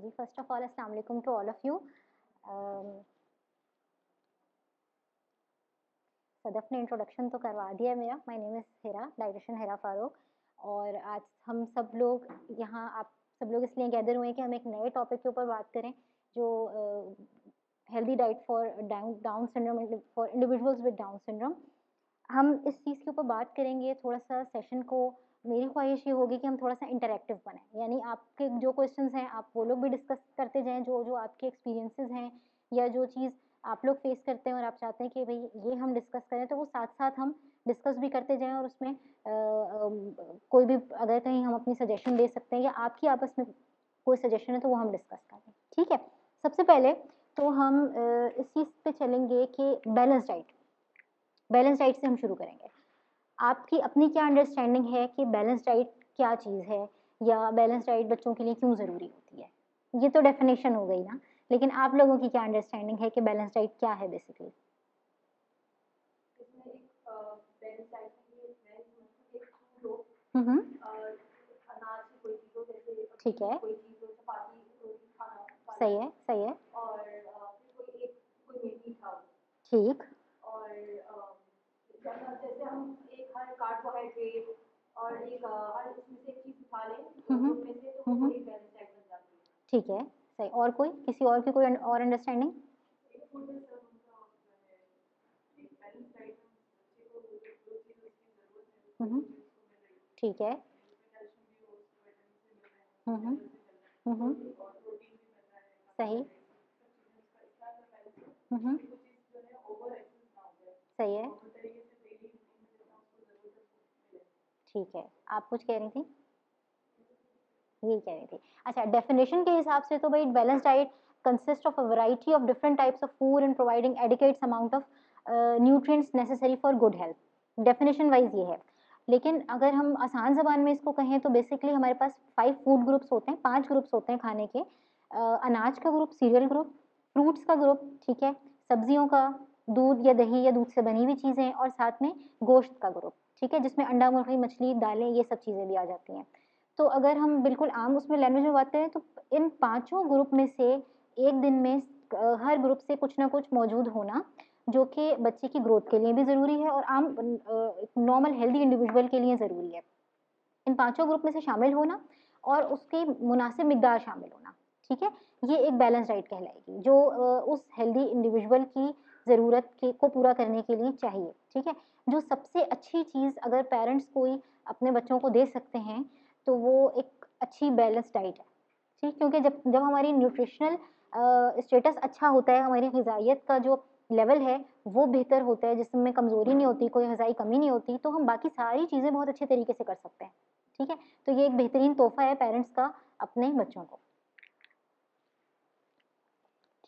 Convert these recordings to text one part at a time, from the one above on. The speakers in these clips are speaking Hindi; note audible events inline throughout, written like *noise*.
जी फ़र्स्ट ऑफ़ ऑल अस्सलाम वालेकुम to all of you Sadaf ने इंट्रोडक्शन तो करवा दिया मेरा। My name is Hera direction Hera Farooq और आज हम सब लोग यहाँ, आप सब लोग इसलिए गैदर हुए हैं कि हम एक नए टॉपिक के ऊपर बात करें, जो healthy diet for Down syndrome for individuals with Down syndrome हम इस चीज़ के ऊपर बात करेंगे, थोड़ा सा सेशन को मेरी ख्वाहिश ये होगी कि हम थोड़ा सा इंटरेक्टिव बने। यानी आपके जो क्वेश्चन हैं आप वो लोग भी डिस्कस करते जाएँ जो जो आपके एक्सपीरियंसेस हैं या जो चीज़ आप लोग फेस करते हैं और आप चाहते हैं कि भाई ये हम डिस्कस करें तो वो साथ साथ हम डिस्कस भी करते जाएँ और उसमें आ, आ, कोई भी अगर कहीं हम अपनी सजेशन दे सकते हैं या आपकी आपस में कोई सजेशन है तो वो हम डिस्कस करें ठीक है? सबसे पहले तो हम इस चीज़ पे चलेंगे कि बैलेंस डाइट बैलेंस डाइट से हम शुरू करेंगे। आपकी अपनी क्या अंडरस्टैंडिंग है कि बैलेंस डाइट क्या चीज़ है? या बैलेंस डाइट बच्चों के लिए क्यों ज़रूरी होती है? ये तो डेफिनेशन हो गई ना लेकिन आप लोगों की क्या अंडरस्टैंडिंग है कि बैलेंस डाइट क्या है बेसिकली ठीक है। सही है सही है। ठीक। और जैसे हम हर कार्बोहाइड्रेट और एक हर इसमें से एक चीज़ उठा लें में से तो एक बैलेंस डाइट बन जाती है। ठीक है सही। और कोई? किसी और की कोई और अंडरस्टैंडिंग ठीक है। सही। सही है। ठीक है। आप कुछ कह रही थी? यही कह रही थी। अच्छा डेफिनेशन के हिसाब से तो भाई balance diet consist of a of different types of food and providing adequates amount of nutrients necessary for good health definition wise ये है। लेकिन अगर हम आसान जबान में इसको कहें तो बेसिकली हमारे पास फाइव फ़ूड ग्रुप्स होते हैं पाँच ग्रुप्स होते हैं खाने के। uh, अनाज का ग्रुप सीरियल ग्रुप फ्रूट्स का ग्रुप ठीक है? सब्जियों का दूध या दही या दूध से बनी हुई चीज़ें और साथ में गोश्त का ग्रुप ठीक है, जिसमें अंडा, मुर्गी, मछली, दालें, ये सब चीज़ें भी आ जाती हैं। तो अगर हम बिल्कुल आम उसमें लैंग्वेज में बात करें तो इन पाँचों ग्रुप में से एक दिन में हर ग्रुप से कुछ ना कुछ मौजूद होना, जो कि बच्चे की ग्रोथ के लिए भी ज़रूरी है और आम नॉर्मल हेल्दी इंडिविजुअल के लिए ज़रूरी है। इन पाँचों ग्रुप में से शामिल होना और उसकी मुनासिब मकदार शामिल होना, ठीक है? ये एक बैलेंस डाइट कहलाएगी, जो उस हेल्दी इंडिविजुअल की ज़रूरत के, को पूरा करने के लिए चाहिए, ठीक है? जो सबसे अच्छी चीज़ अगर पेरेंट्स कोई अपने बच्चों को दे सकते हैं तो वो एक अच्छी बैलेंस डाइट है, ठीक? क्योंकि जब जब हमारी न्यूट्रिशनल स्टेटस अच्छा होता है, हमारी गजाइत का जो लेवल है, वो बेहतर होता है, जिसमें कमज़ोरी नहीं होती, कोई गजाई कमी नहीं होती तो हम बाकी सारी चीज़ें बहुत अच्छे तरीके से कर सकते हैं, ठीक है? तो ये एक बेहतरीन तोहफा है पेरेंट्स का, अपने बच्चों को,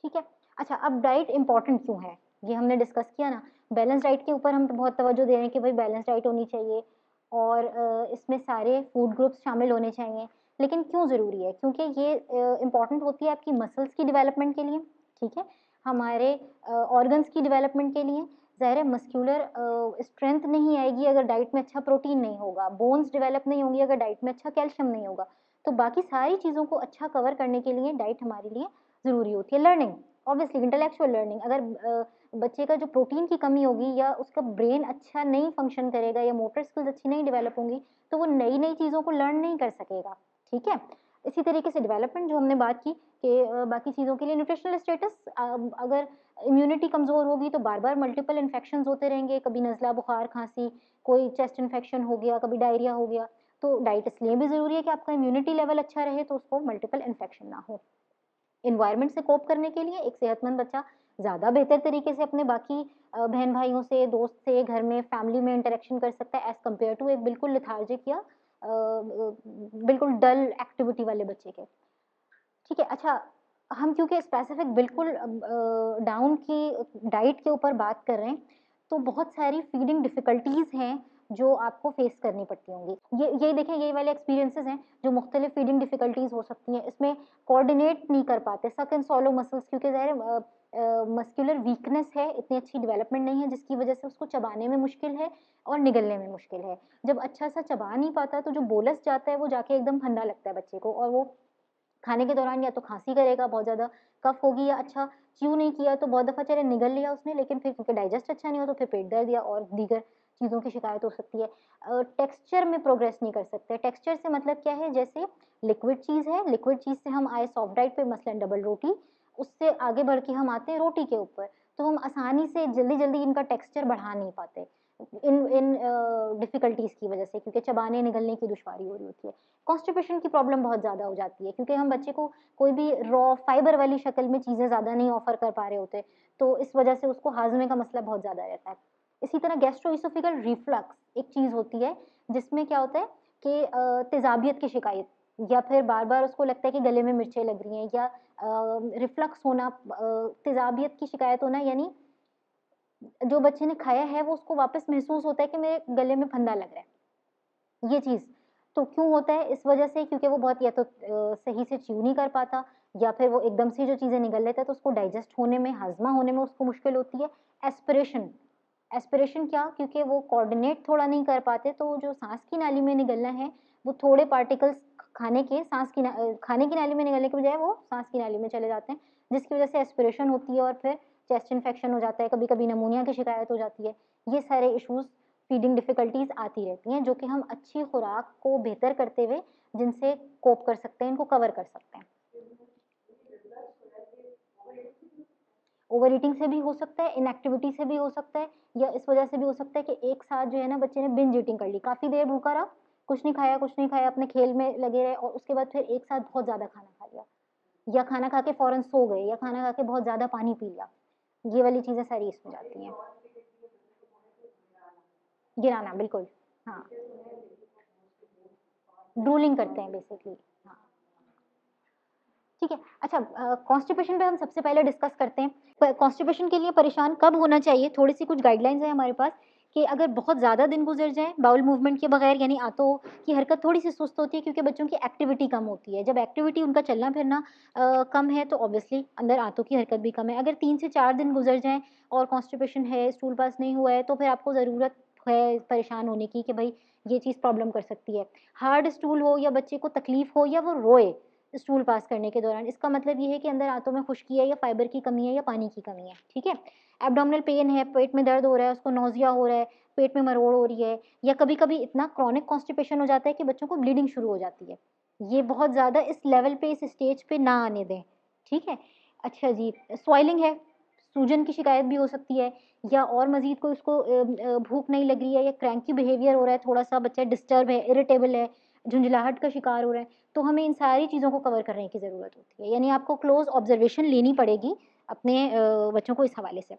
ठीक है? अच्छा अब डाइट इंपॉर्टेंट क्यों है? ये हमने डिस्कस किया ना। बैलेंस डाइट के ऊपर हम बहुत तवज्जो दे रहे हैं कि भाई बैलेंस डाइट होनी चाहिए और इसमें सारे फ़ूड ग्रुप्स शामिल होने चाहिए। लेकिन क्यों ज़रूरी है? क्योंकि ये इंपॉर्टेंट होती है आपकी मसल्स की डिवेलपमेंट के लिए, ठीक है? हमारे ऑर्गन्स की डिवेलपमेंट के लिए। ज़ाहिर है मस्क्यूलर स्ट्रेंथ नहीं आएगी अगर डाइट में अच्छा प्रोटीन नहीं होगा। बोन्स डेवलप नहीं होंगी अगर डाइट में अच्छा कैल्शियम नहीं होगा। तो बाकी सारी चीज़ों को अच्छा कवर करने के लिए डाइट हमारे लिए ज़रूरी होती है लर्निंग ऑब्वियसली इंटेलेक्चुअल लर्निंग अगर बच्चे का जो प्रोटीन की कमी होगी या उसका ब्रेन अच्छा नहीं फ़ंक्शन करेगा या मोटर स्किल्स अच्छी नहीं डेवलप होंगी तो वो नई नई चीज़ों को लर्न नहीं कर सकेगा, ठीक है? इसी तरीके से डेवलपमेंट जो हमने बात की कि बाकी चीज़ों के लिए न्यूट्रिशनल स्टेटस अगर इम्यूनिटी कमज़ोर होगी तो बार बार मल्टीपल इन्फेक्शन होते रहेंगे, कभी नज़ला, बुखार, खांसी, कोई चेस्ट इन्फेक्शन हो गया, कभी डायरिया हो गया तो डाइट इसलिए भी ज़रूरी है कि आपका इम्यूनिटी लेवल अच्छा रहे तो उसको मल्टीपल इन्फेक्शन ना हो। इन्वायरमेंट से कोप करने के लिए एक सेहतमंद बच्चा ज़्यादा बेहतर तरीके से अपने बाकी बहन भाइयों से, दोस्त से, घर में फैमिली में इंटरेक्शन कर सकता है एज़ कंपेयर टू एक बिल्कुल लिथार्जिक या बिल्कुल डल एक्टिविटी वाले बच्चे के। ठीक है अच्छा हम क्योंकि स्पेसिफिक बिल्कुल डाउन की डाइट के ऊपर बात कर रहे हैं तो बहुत सारी फीडिंग डिफ़िकल्टीज़ हैं जो आपको फेस करनी पड़ती होंगी। ये ये देखें, ये वाले एक्सपीरियंसेस हैं जो मुख्तलिफ़ फीडिंग डिफ़िकल्टीज़ हो सकती हैं। इसमें कोऑर्डिनेट नहीं कर पाते सक एंड सॉलो मसल्स क्योंकि ज़ाहिर मस्कुलर वीकनेस है, इतनी अच्छी डेवलपमेंट नहीं है, जिसकी वजह से उसको चबाने में मुश्किल है और निगलने में मुश्किल है। जब अच्छा सा चबा नहीं पाता तो जो बोलस जाता है, वो जाके एकदम ठंडा लगता है बच्चे को और वो खाने के दौरान या तो खांसी करेगा, बहुत ज़्यादा कफ होगी या अच्छा च्यू नहीं किया तो बहुत दफ़ा चले निगल लिया उसने, लेकिन फिर क्योंकि डाइजेस्ट अच्छा नहीं हो तो फिर पेट दर्द या और दीगर चीज़ों की शिकायत हो सकती है। टेक्सचर में प्रोग्रेस नहीं कर सकते। टेक्सचर से मतलब क्या है? जैसे लिक्विड चीज़ है लिक्विड चीज़ से हम आए सॉफ्ट डाइट पे मसलन डबल रोटी, उससे आगे बढ़ के हम आते हैं रोटी के ऊपर। तो हम आसानी से जल्दी जल्दी इनका टेक्सचर बढ़ा नहीं पाते। इन इन डिफ़िकल्टीज़ की वजह से, क्योंकि चबाने, निगलने की दुशारी हो रही होती है। कॉन्स्टिपेशन की प्रॉब्लम बहुत ज़्यादा हो जाती है, क्योंकि हम बच्चे को कोई भी रॉ फाइबर वाली शक्ल में चीज़ें ज़्यादा नहीं ऑफ़र कर पा रहे होते तो इस वजह से उसको हाजमे का मसला बहुत ज़्यादा रहता है। इसी तरह गैस्ट्रोइसोफिकल रिफ्लक्स एक चीज़ होती है, जिसमें क्या होता है कि तेज़ाबियत की शिकायत, या फिर बार बार उसको लगता है कि गले में मिर्चें लग रही हैं, या रिफ्लक्स होना तेज़ाबियत की शिकायत होना, यानी जो बच्चे ने खाया है, वो उसको वापस महसूस होता है कि मेरे गले में फंदा लग रहा है। ये चीज़। तो क्यों होता है? इस वजह से क्योंकि वो बहुत या तो सही से च्यू नहीं कर पाता, या फिर वो एकदम से जो चीज़ें निकल लेता है तो उसको डाइजेस्ट होने में, हाजमा होने में उसको मुश्किल होती है। एस्पिरेशन एस्पिरेशन क्या, क्योंकि वो कोऑर्डिनेट थोड़ा नहीं कर पाते तो जो सांस की नाली में निकलना है, वो थोड़े पार्टिकल्स खाने के, सांस की खाने की नाली में निकलने के बजाय वो सांस की नाली में चले जाते हैं, जिसकी वजह से एस्पिरेशन होती है और फिर चेस्ट इन्फेक्शन हो जाता है कभी कभी नमूनिया की शिकायत हो जाती है, ये सारे इशूज़ फीडिंग डिफ़िकल्टीज आती रहती हैं, जो कि हम अच्छी खुराक को बेहतर करते हुए जिनसे कोप कर सकते हैं, इनको कवर कर सकते हैं। ओवर ईटिंग से भी हो सकता है, इनएक्टिविटी से भी हो सकता है, या इस वजह से भी हो सकता है कि एक साथ जो है ना बच्चे ने बिंज ईटिंग कर ली। काफ़ी देर भूखा रहा, कुछ नहीं खाया, कुछ नहीं खाया, अपने खेल में लगे रहे और उसके बाद फिर एक साथ बहुत ज़्यादा खाना खा लिया। या खाना खा के फ़ौरन सो गए, या खाना खा के बहुत ज़्यादा पानी पी लिया। ये वाली चीज़ें सारी इसमें जाती हैं। गिराना, बिल्कुल हाँ। ड्रूलिंग करते हैं बेसिकली ठीक है? अच्छा कॉन्स्टिपेशन पे हम सबसे पहले डिस्कस करते हैं। कॉन्स्टिपेशन के लिए परेशान कब होना चाहिए? थोड़ी सी कुछ गाइडलाइंस है हमारे पास कि अगर बहुत ज़्यादा दिन गुजर जाए बाउल मूवमेंट के बगैर यानी आंतों की हरकत थोड़ी सी सुस्त होती है क्योंकि बच्चों की एक्टिविटी कम होती है। जब एक्टिविटी उनका चलना फिरना आ, कम है तो ऑब्वियसली अंदर आंतों की हरकत भी कम है। अगर तीन से चार दिन गुजर जाएँ और कॉन्स्टिपेशन है स्टूल पास नहीं हुआ है तो फिर आपको ज़रूरत है परेशान होने की कि भाई ये चीज़ प्रॉब्लम कर सकती है। हार्ड स्टूल हो या बच्चे को तकलीफ़ हो या वो रोए स्टूल पास करने के दौरान। इसका मतलब ये है कि अंदर आंतों में खुश्की है या फाइबर की कमी है या पानी की कमी है, ठीक है? एबडोमिनल पेन है, पेट में दर्द हो रहा है, उसको नोजिया हो रहा है, पेट में मरोड़ हो रही है, या कभी कभी इतना क्रॉनिक कॉन्स्टिपेशन हो जाता है कि बच्चों को ब्लीडिंग शुरू हो जाती है। ये बहुत ज़्यादा इस लेवल पे, इस स्टेज पे ना आने दें, ठीक है? अच्छा जी स्वाइलिंग है, सूजन की शिकायत भी हो सकती है, या और मज़ीद कोई उसको भूख नहीं लग रही है या क्रैंकी बिहेवियर हो रहा है, थोड़ा सा बच्चा डिस्टर्ब है इरिटेबल है झुंझलाहट का शिकार हो रहे हैं तो हमें इन सारी चीज़ों को कवर करने की ज़रूरत होती है। यानी आपको क्लोज ऑब्जर्वेशन लेनी पड़ेगी अपने बच्चों को इस हवाले से।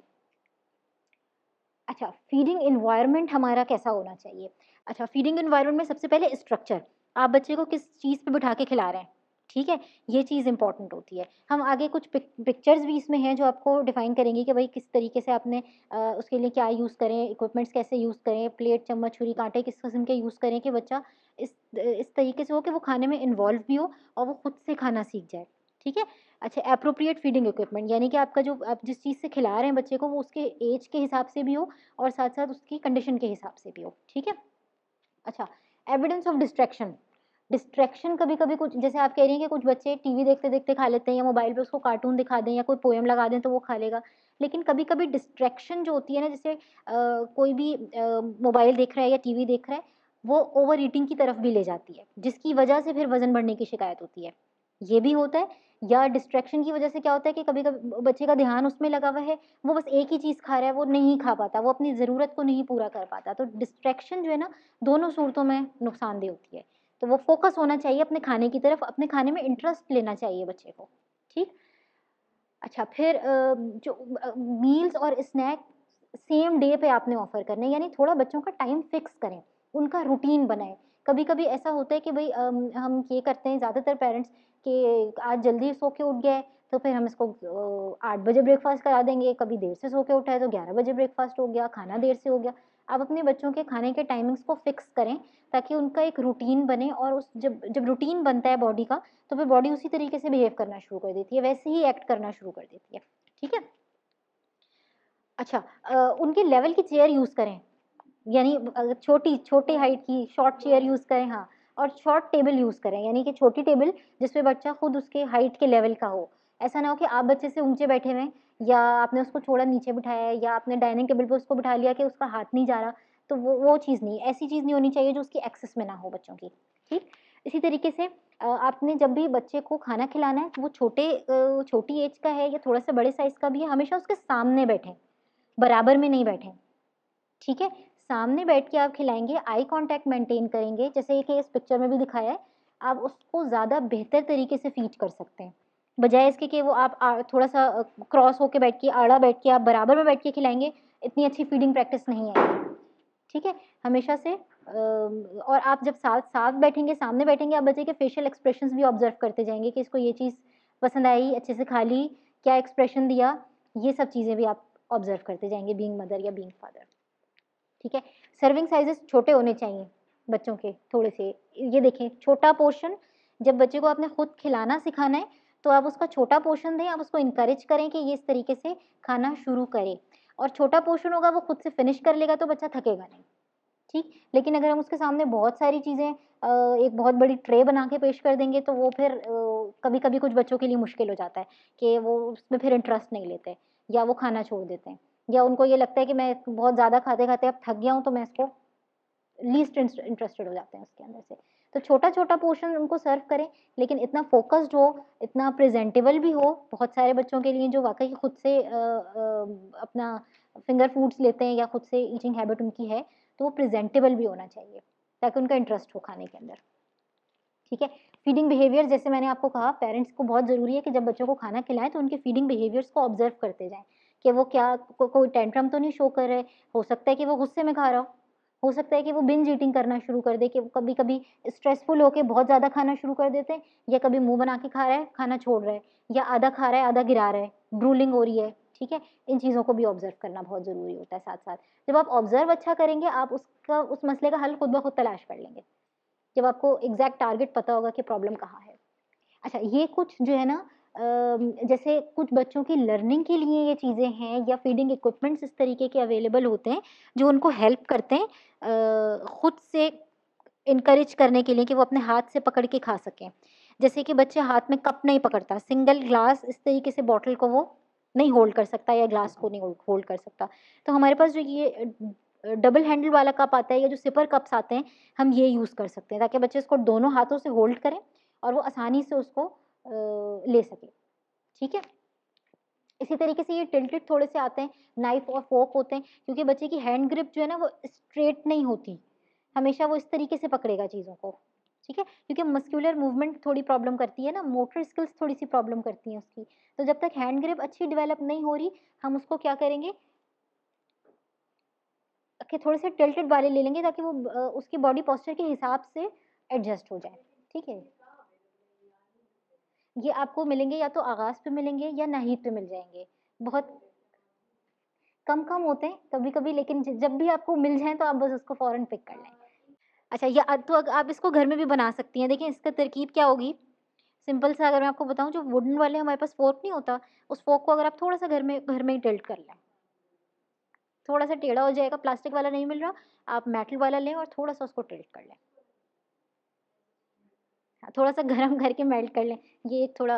अच्छा फीडिंग इन्वायरमेंट हमारा कैसा होना चाहिए? अच्छा फीडिंग इन्वायरमेंट में सबसे पहले स्ट्रक्चर आप बच्चे को किस चीज़ पे बिठा के खिला रहे हैं? ठीक है? ये चीज़ इंपॉर्टेंट होती है। हम आगे कुछ पिक, पिक्चर्स भी इसमें हैं जो आपको डिफाइन करेंगे कि भाई किस तरीके से आपने आ, उसके लिए क्या यूज़ करें इक्विपमेंट्स कैसे यूज़ करें प्लेट चम्मच छुरी कांटे किस किस्म के यूज़ करें कि बच्चा इस इस तरीके से हो कि वो खाने में इन्वॉल्व भी हो और वो खुद से खाना सीख जाए। ठीक है? अच्छा अप्रोप्रिएट फीडिंग इक्विपमेंट यानी कि आपका जो आप जिस चीज़ से खिला रहे हैं बच्चे को वो उसके एज के हिसाब से भी हो और साथ साथ उसकी कंडीशन के हिसाब से भी हो। ठीक है? अच्छा एविडेंस ऑफ़ डिस्ट्रैक्शन डिस्ट्रैक्शन कभी कभी कुछ जैसे आप कह रही हैं कि कुछ बच्चे टीवी देखते देखते खा लेते हैं या मोबाइल पे उसको कार्टून दिखा दें या कोई पोएम लगा दें तो वो खा लेगा। लेकिन कभी कभी डिस्ट्रैक्शन जो होती है ना जैसे आ, कोई भी मोबाइल देख रहा है या टीवी देख रहा है वो ओवर ईटिंग की तरफ़ भी ले जाती है जिसकी वजह से फिर वज़न बढ़ने की शिकायत होती है। ये भी होता है या डिस्ट्रैक्शन की वजह से क्या होता है कि कभी कभी बच्चे का ध्यान उसमें लगा हुआ है वो बस एक ही चीज़ खा रहा है वो नहीं खा पाता वो अपनी ज़रूरत को नहीं पूरा कर पाता तो डिस्ट्रैक्शन जो है ना दोनों सूरतों में नुकसानदेह होती है। तो वो फोकस होना चाहिए अपने खाने की तरफ़, अपने खाने में इंटरेस्ट लेना चाहिए बच्चे को, ठीक? अच्छा फिर जो मील्स और स्नैक सेम डे पे आपने ऑफ़र करने, यानी थोड़ा बच्चों का टाइम फिक्स करें, उनका रूटीन बनाएँ। कभी कभी ऐसा होता है कि भाई हम ये करते हैं ज़्यादातर पेरेंट्स कि आज जल्दी सो के उठ गए तो फिर हम इसको आठ बजे ब्रेकफास्ट करा देंगे, कभी देर से सो के उठा है तो ग्यारह बजे ब्रेकफास्ट हो गया, खाना देर से हो गया। आप अपने बच्चों के खाने के टाइमिंग्स को फिक्स करें, ताकि उनका एक रूटीन बने और उस, जब जब रूटीन बनता है बॉडी का तो फिर बॉडी उसी तरीके से बिहेव करना शुरू कर देती है, वैसे ही एक्ट करना शुरू कर देती है। ठीक है? अच्छा उनके लेवल की चेयर यूज़ करें। यानी छोटी, छोटे हाइट की शॉर्ट चेयर यूज़ करें हाँ और शॉर्ट टेबल यूज़ करें। यानी कि छोटी टेबल जिस पे बच्चा खुद उसके हाइट के लेवल का हो। ऐसा ना हो कि आप बच्चे से ऊँचे बैठे हुए या आपने उसको छोड़ा, नीचे बिठाया, या आपने डाइनिंग टेबल पर उसको बिठा लिया कि उसका हाथ नहीं जा रहा तो वो वो चीज़ नहीं ऐसी चीज़ नहीं होनी चाहिए जो उसकी एक्सेस में ना हो बच्चों की, ठीक? इसी तरीके से आपने जब भी बच्चे को खाना खिलाना है, वो छोटे छोटी एज का है या थोड़ा सा बड़े साइज़ का भी है, हमेशा उसके सामने बैठें, बराबर में नहीं बैठें, ठीक है? सामने बैठ के आप खिलाएँगे आई कांटेक्ट मेंटेन करेंगे, जैसे कि इस पिक्चर में भी दिखाया है, आप उसको ज़्यादा बेहतर तरीके से फ़ीड कर सकते हैं। बजाय इसके कि वो आप थोड़ा सा क्रॉस होके बैठ के, आड़ा बैठ के, आप बराबर में बैठ के खिलाएँगे, इतनी अच्छी फीडिंग प्रैक्टिस नहीं है। ठीक है? हमेशा से और आप जब साथ साथ बैठेंगे, सामने बैठेंगे, आप बच्चे के फेशियल एक्सप्रेशन भी ऑब्ज़र्व करते जाएँगे कि इसको ये चीज़ पसंद आई, अच्छे से खा ली, क्या एक्सप्रेशन दिया, ये सब चीज़ें भी आप ऑब्ज़र्व करते जाएँगे बींग मदर या बींग फादर ठीक है? सर्विंग साइजेस छोटे होने चाहिए बच्चों के, थोड़े से। ये देखें, छोटा पोर्शन जब बच्चे को आपने खुद खिलाना, सिखाना है तो आप उसका छोटा पोर्शन दें, आप उसको इनक्रेज करें कि ये इस तरीके से खाना शुरू करे। और छोटा पोर्शन होगा, वो खुद से फिनिश कर लेगा तो बच्चा थकेगा नहीं, ठीक? लेकिन अगर हम उसके सामने बहुत सारी चीज़ें एक बहुत बड़ी ट्रे बना के पेश कर देंगे तो वो फिर कभी कभी कुछ बच्चों के लिए मुश्किल हो जाता है कि वो उसमें फिर इंटरेस्ट नहीं लेते या वो खाना छोड़ देते हैं। या उनको ये लगता है कि मैं बहुत ज़्यादा खाते खाते अब थक गया हूँ तो मैं इसको लीस्ट इंटरेस्टेड हो जाते हैं उसके अंदर से। तो छोटा छोटा पोर्शन उनको सर्व करें लेकिन इतना फोकस्ड हो इतना प्रेजेंटेबल भी हो बहुत सारे बच्चों के लिए जो वाकई खुद से आ, आ, अपना फिंगर फूड्स लेते हैं या खुद से ईटिंग हैबिट उनकी है तो वो प्रेजेंटेबल भी होना चाहिए ताकि उनका इंटरेस्ट हो खाने के अंदर। ठीक है? फीडिंग बिहेवियर जैसे मैंने आपको कहा पेरेंट्स को बहुत ज़रूरी है कि जब बच्चों को खाना खिलाएँ तो उनके फीडिंग बिहेवियर्स को ऑब्ज़र्व करते जाएँ कि वो क्या को, कोई टेंट्रम तो नहीं शो कर रहे हो सकता है कि वो गुस्से में खा रहा हो। हो सकता है कि वो बिंज ईटिंग करना शुरू कर दे, कि वो कभी कभी स्ट्रेसफुल होकर बहुत ज़्यादा खाना शुरू कर देते हैं, या कभी मुँह बना के खा रहा है, खाना छोड़ रहा है, या आधा खा रहा है, आधा गिरा रहा है ब्रूलिंग हो रही है, ठीक है? इन चीज़ों को भी ऑब्ज़र्व करना बहुत ज़रूरी होता है साथ साथ जब आप ऑब्ज़र्व अच्छा करेंगे, आप उसका, उस मसले का हल खुद ब खुद तलाश कर लेंगे। जब आपको एग्जैक्ट टारगेट पता होगा कि प्रॉब्लम कहाँ है। अच्छा ये कुछ जो है ना जैसे कुछ बच्चों की लर्निंग के लिए ये चीज़ें हैं या फीडिंग इक्विपमेंट्स इस तरीके के अवेलेबल होते हैं, जो उनको हेल्प करते हैं खुद से इनक्रेज करने के लिए कि वो अपने हाथ से पकड़ के खा सकें। जैसे कि बच्चे हाथ में कप नहीं पकड़ता सिंगल ग्लास इस तरीके से बॉटल को वो नहीं होल्ड कर सकता या ग्लास को नहीं होल्ड कर सकता। तो हमारे पास जो ये डबल हैंडल वाला कप आता है या जो सिपर कप्स आते हैं, हम ये यूज़ कर सकते हैं, ताकि बच्चे इसको दोनों हाथों से होल्ड करें और वो आसानी से उसको ले सके। ठीक है? इसी तरीके से ये टिल्टेड थोड़े से आते हैं, नाइफ और फोक होते हैं, क्योंकि बच्चे की हैंड ग्रिप जो है ना वो स्ट्रेट नहीं होती। हमेशा वो इस तरीके से पकड़ेगा चीज़ों को। ठीक है? क्योंकि मस्क्यूलर मूवमेंट थोड़ी प्रॉब्लम करती है ना, मोटर स्किल्स थोड़ी सी प्रॉब्लम करती हैं उसकी। तो जब तक हैंड ग्रिप अच्छी डेवलप नहीं हो रही, हम उसको क्या करेंगे? कि थोड़े से टिल्टेड वाले ले लेंगे ताकि वो उसकी बॉडी पॉस्चर के हिसाब से एडजस्ट हो जाए। ठीक है? ये आपको मिलेंगे या तो आगाज़ पे मिलेंगे या नाहिद पे मिल जाएँगे। बहुत कम कम होते हैं, कभी कभी, लेकिन जब भी आपको मिल जाए तो आप बस उसको फ़ौरन पिक कर लें। अच्छा ये तो आप इसको घर में भी बना सकती हैं। देखिए, इसका तरकीब क्या होगी? सिंपल सा अगर मैं आपको बताऊँ, जो वुडन वाले हमारे पास फोर्क नहीं होता, उस फोर्क को अगर आप थोड़ा सा घर में घर में ही टिल्ट कर लें। थोड़ा सा टेढ़ा हो जाएगा प्लास्टिक वाला नहीं मिल रहा, आप मेटल वाला लें और थोड़ा सा उसको टिल्ट कर लें। थोड़ा सा गर्म करके मेल्ट कर लें। ये एक थोड़ा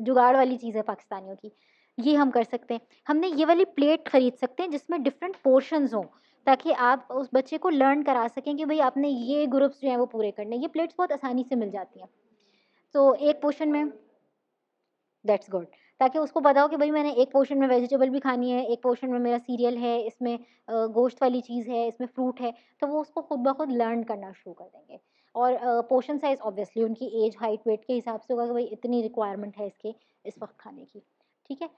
जुगाड़ वाली चीज़ है पाकिस्तानियों की। ये हम कर सकते हैं। हमने ये वाली प्लेट ख़रीद सकते हैं जिसमें डिफरेंट पोर्शंस हों, ताकि आप उस बच्चे को लर्न करा सकें कि भाई आपने ये ग्रुप्स जो हैं वो पूरे करने ये प्लेट्स बहुत आसानी से मिल जाती हैं। तो एक पोर्शन में दैट्स गुड। ताकि उसको पता हो कि भाई मैंने एक पोर्शन में वेजिटेबल भी खानी है, एक पोर्शन में मेरा सीरियल है, इसमें गोश्त वाली चीज़ है, इसमें फ्रूट है तो वो उसको खुद ब खुद लर्न करना शुरू कर देंगे। और पोर्शन साइज़ ऑब्वियसली उनकी एज हाइट वेट के हिसाब से होगा कि भाई इतनी रिक्वायरमेंट है इसके, इस वक्त खाने की। ठीक है?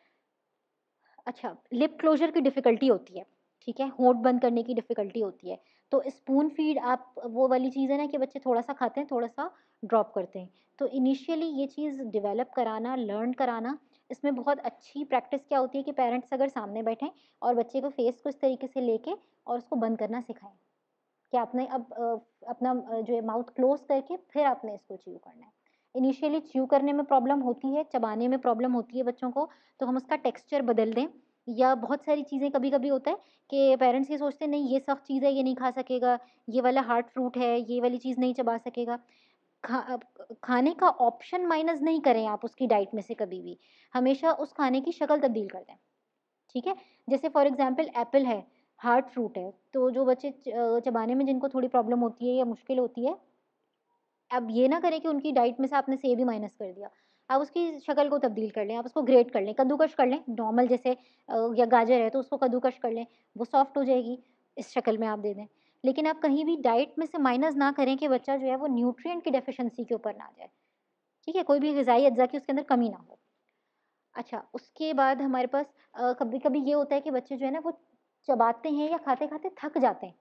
अच्छा लिप क्लोजर की डिफ़िकल्टी होती है, ठीक है? होंठ बंद करने की डिफ़िकल्टी होती है। तो स्पून फ़ीड आप, वो वाली चीज़ है ना कि बच्चे थोड़ा सा खाते हैं थोड़ा सा ड्रॉप करते हैं। तो इनिशियली ये चीज़ डेवलप कराना लर्न कराना, इसमें बहुत अच्छी प्रैक्टिस क्या होती है कि पेरेंट्स अगर सामने बैठें और बच्चे को फेस को इस तरीके से लेके और उसको बंद करना सिखाएँ। कि आपने अब अपना जो है माउथ क्लोज करके फिर आपने इसको च्यू करना है इनिशियली च्यू करने में प्रॉब्लम होती है चबाने में प्रॉब्लम होती है बच्चों को तो हम उसका टेक्सचर बदल दें या बहुत सारी चीज़ें कभी-कभी होता है कि पेरेंट्स ये सोचते हैं नहीं ये सख्त चीज़ है ये नहीं खा सकेगा, ये वाला हार्ड फ्रूट है, ये वाली चीज़ नहीं चबा सकेगा। खा खाने का ऑप्शन माइनस नहीं करें आप उसकी डाइट में से कभी भी। हमेशा उस खाने की शक्ल तब्दील कर दें, ठीक है? जैसे फॉर एग्ज़ाम्पल एप्पल है, हार्ड फ्रूट है, तो जो बच्चे चबाने में जिनको थोड़ी प्रॉब्लम होती है या मुश्किल होती है, अब ये ना करें कि उनकी डाइट में से आपने सेब ही माइनस कर दिया। आप उसकी शक्ल को तब्दील कर लें, आप उसको ग्रेट कर लें, कद्दूकश कर लें, नॉर्मल जैसे या गाजर है तो उसको कद्दूकश कर लें, वो सॉफ्ट हो जाएगी, इस शक्ल में आप दे दें। लेकिन आप कहीं भी डाइट में से माइनस ना करें कि बच्चा जो है वो न्यूट्रिएंट की डेफ़िशिएंसी के ऊपर ना जाए, ठीक है? कोई भी ग़िज़ाई अज्जा की उसके अंदर कमी ना हो। अच्छा, उसके बाद हमारे पास अ, कभी-कभी ये होता है कि बच्चे जो है ना वो चबाते हैं या खाते-खाते थक जाते हैं,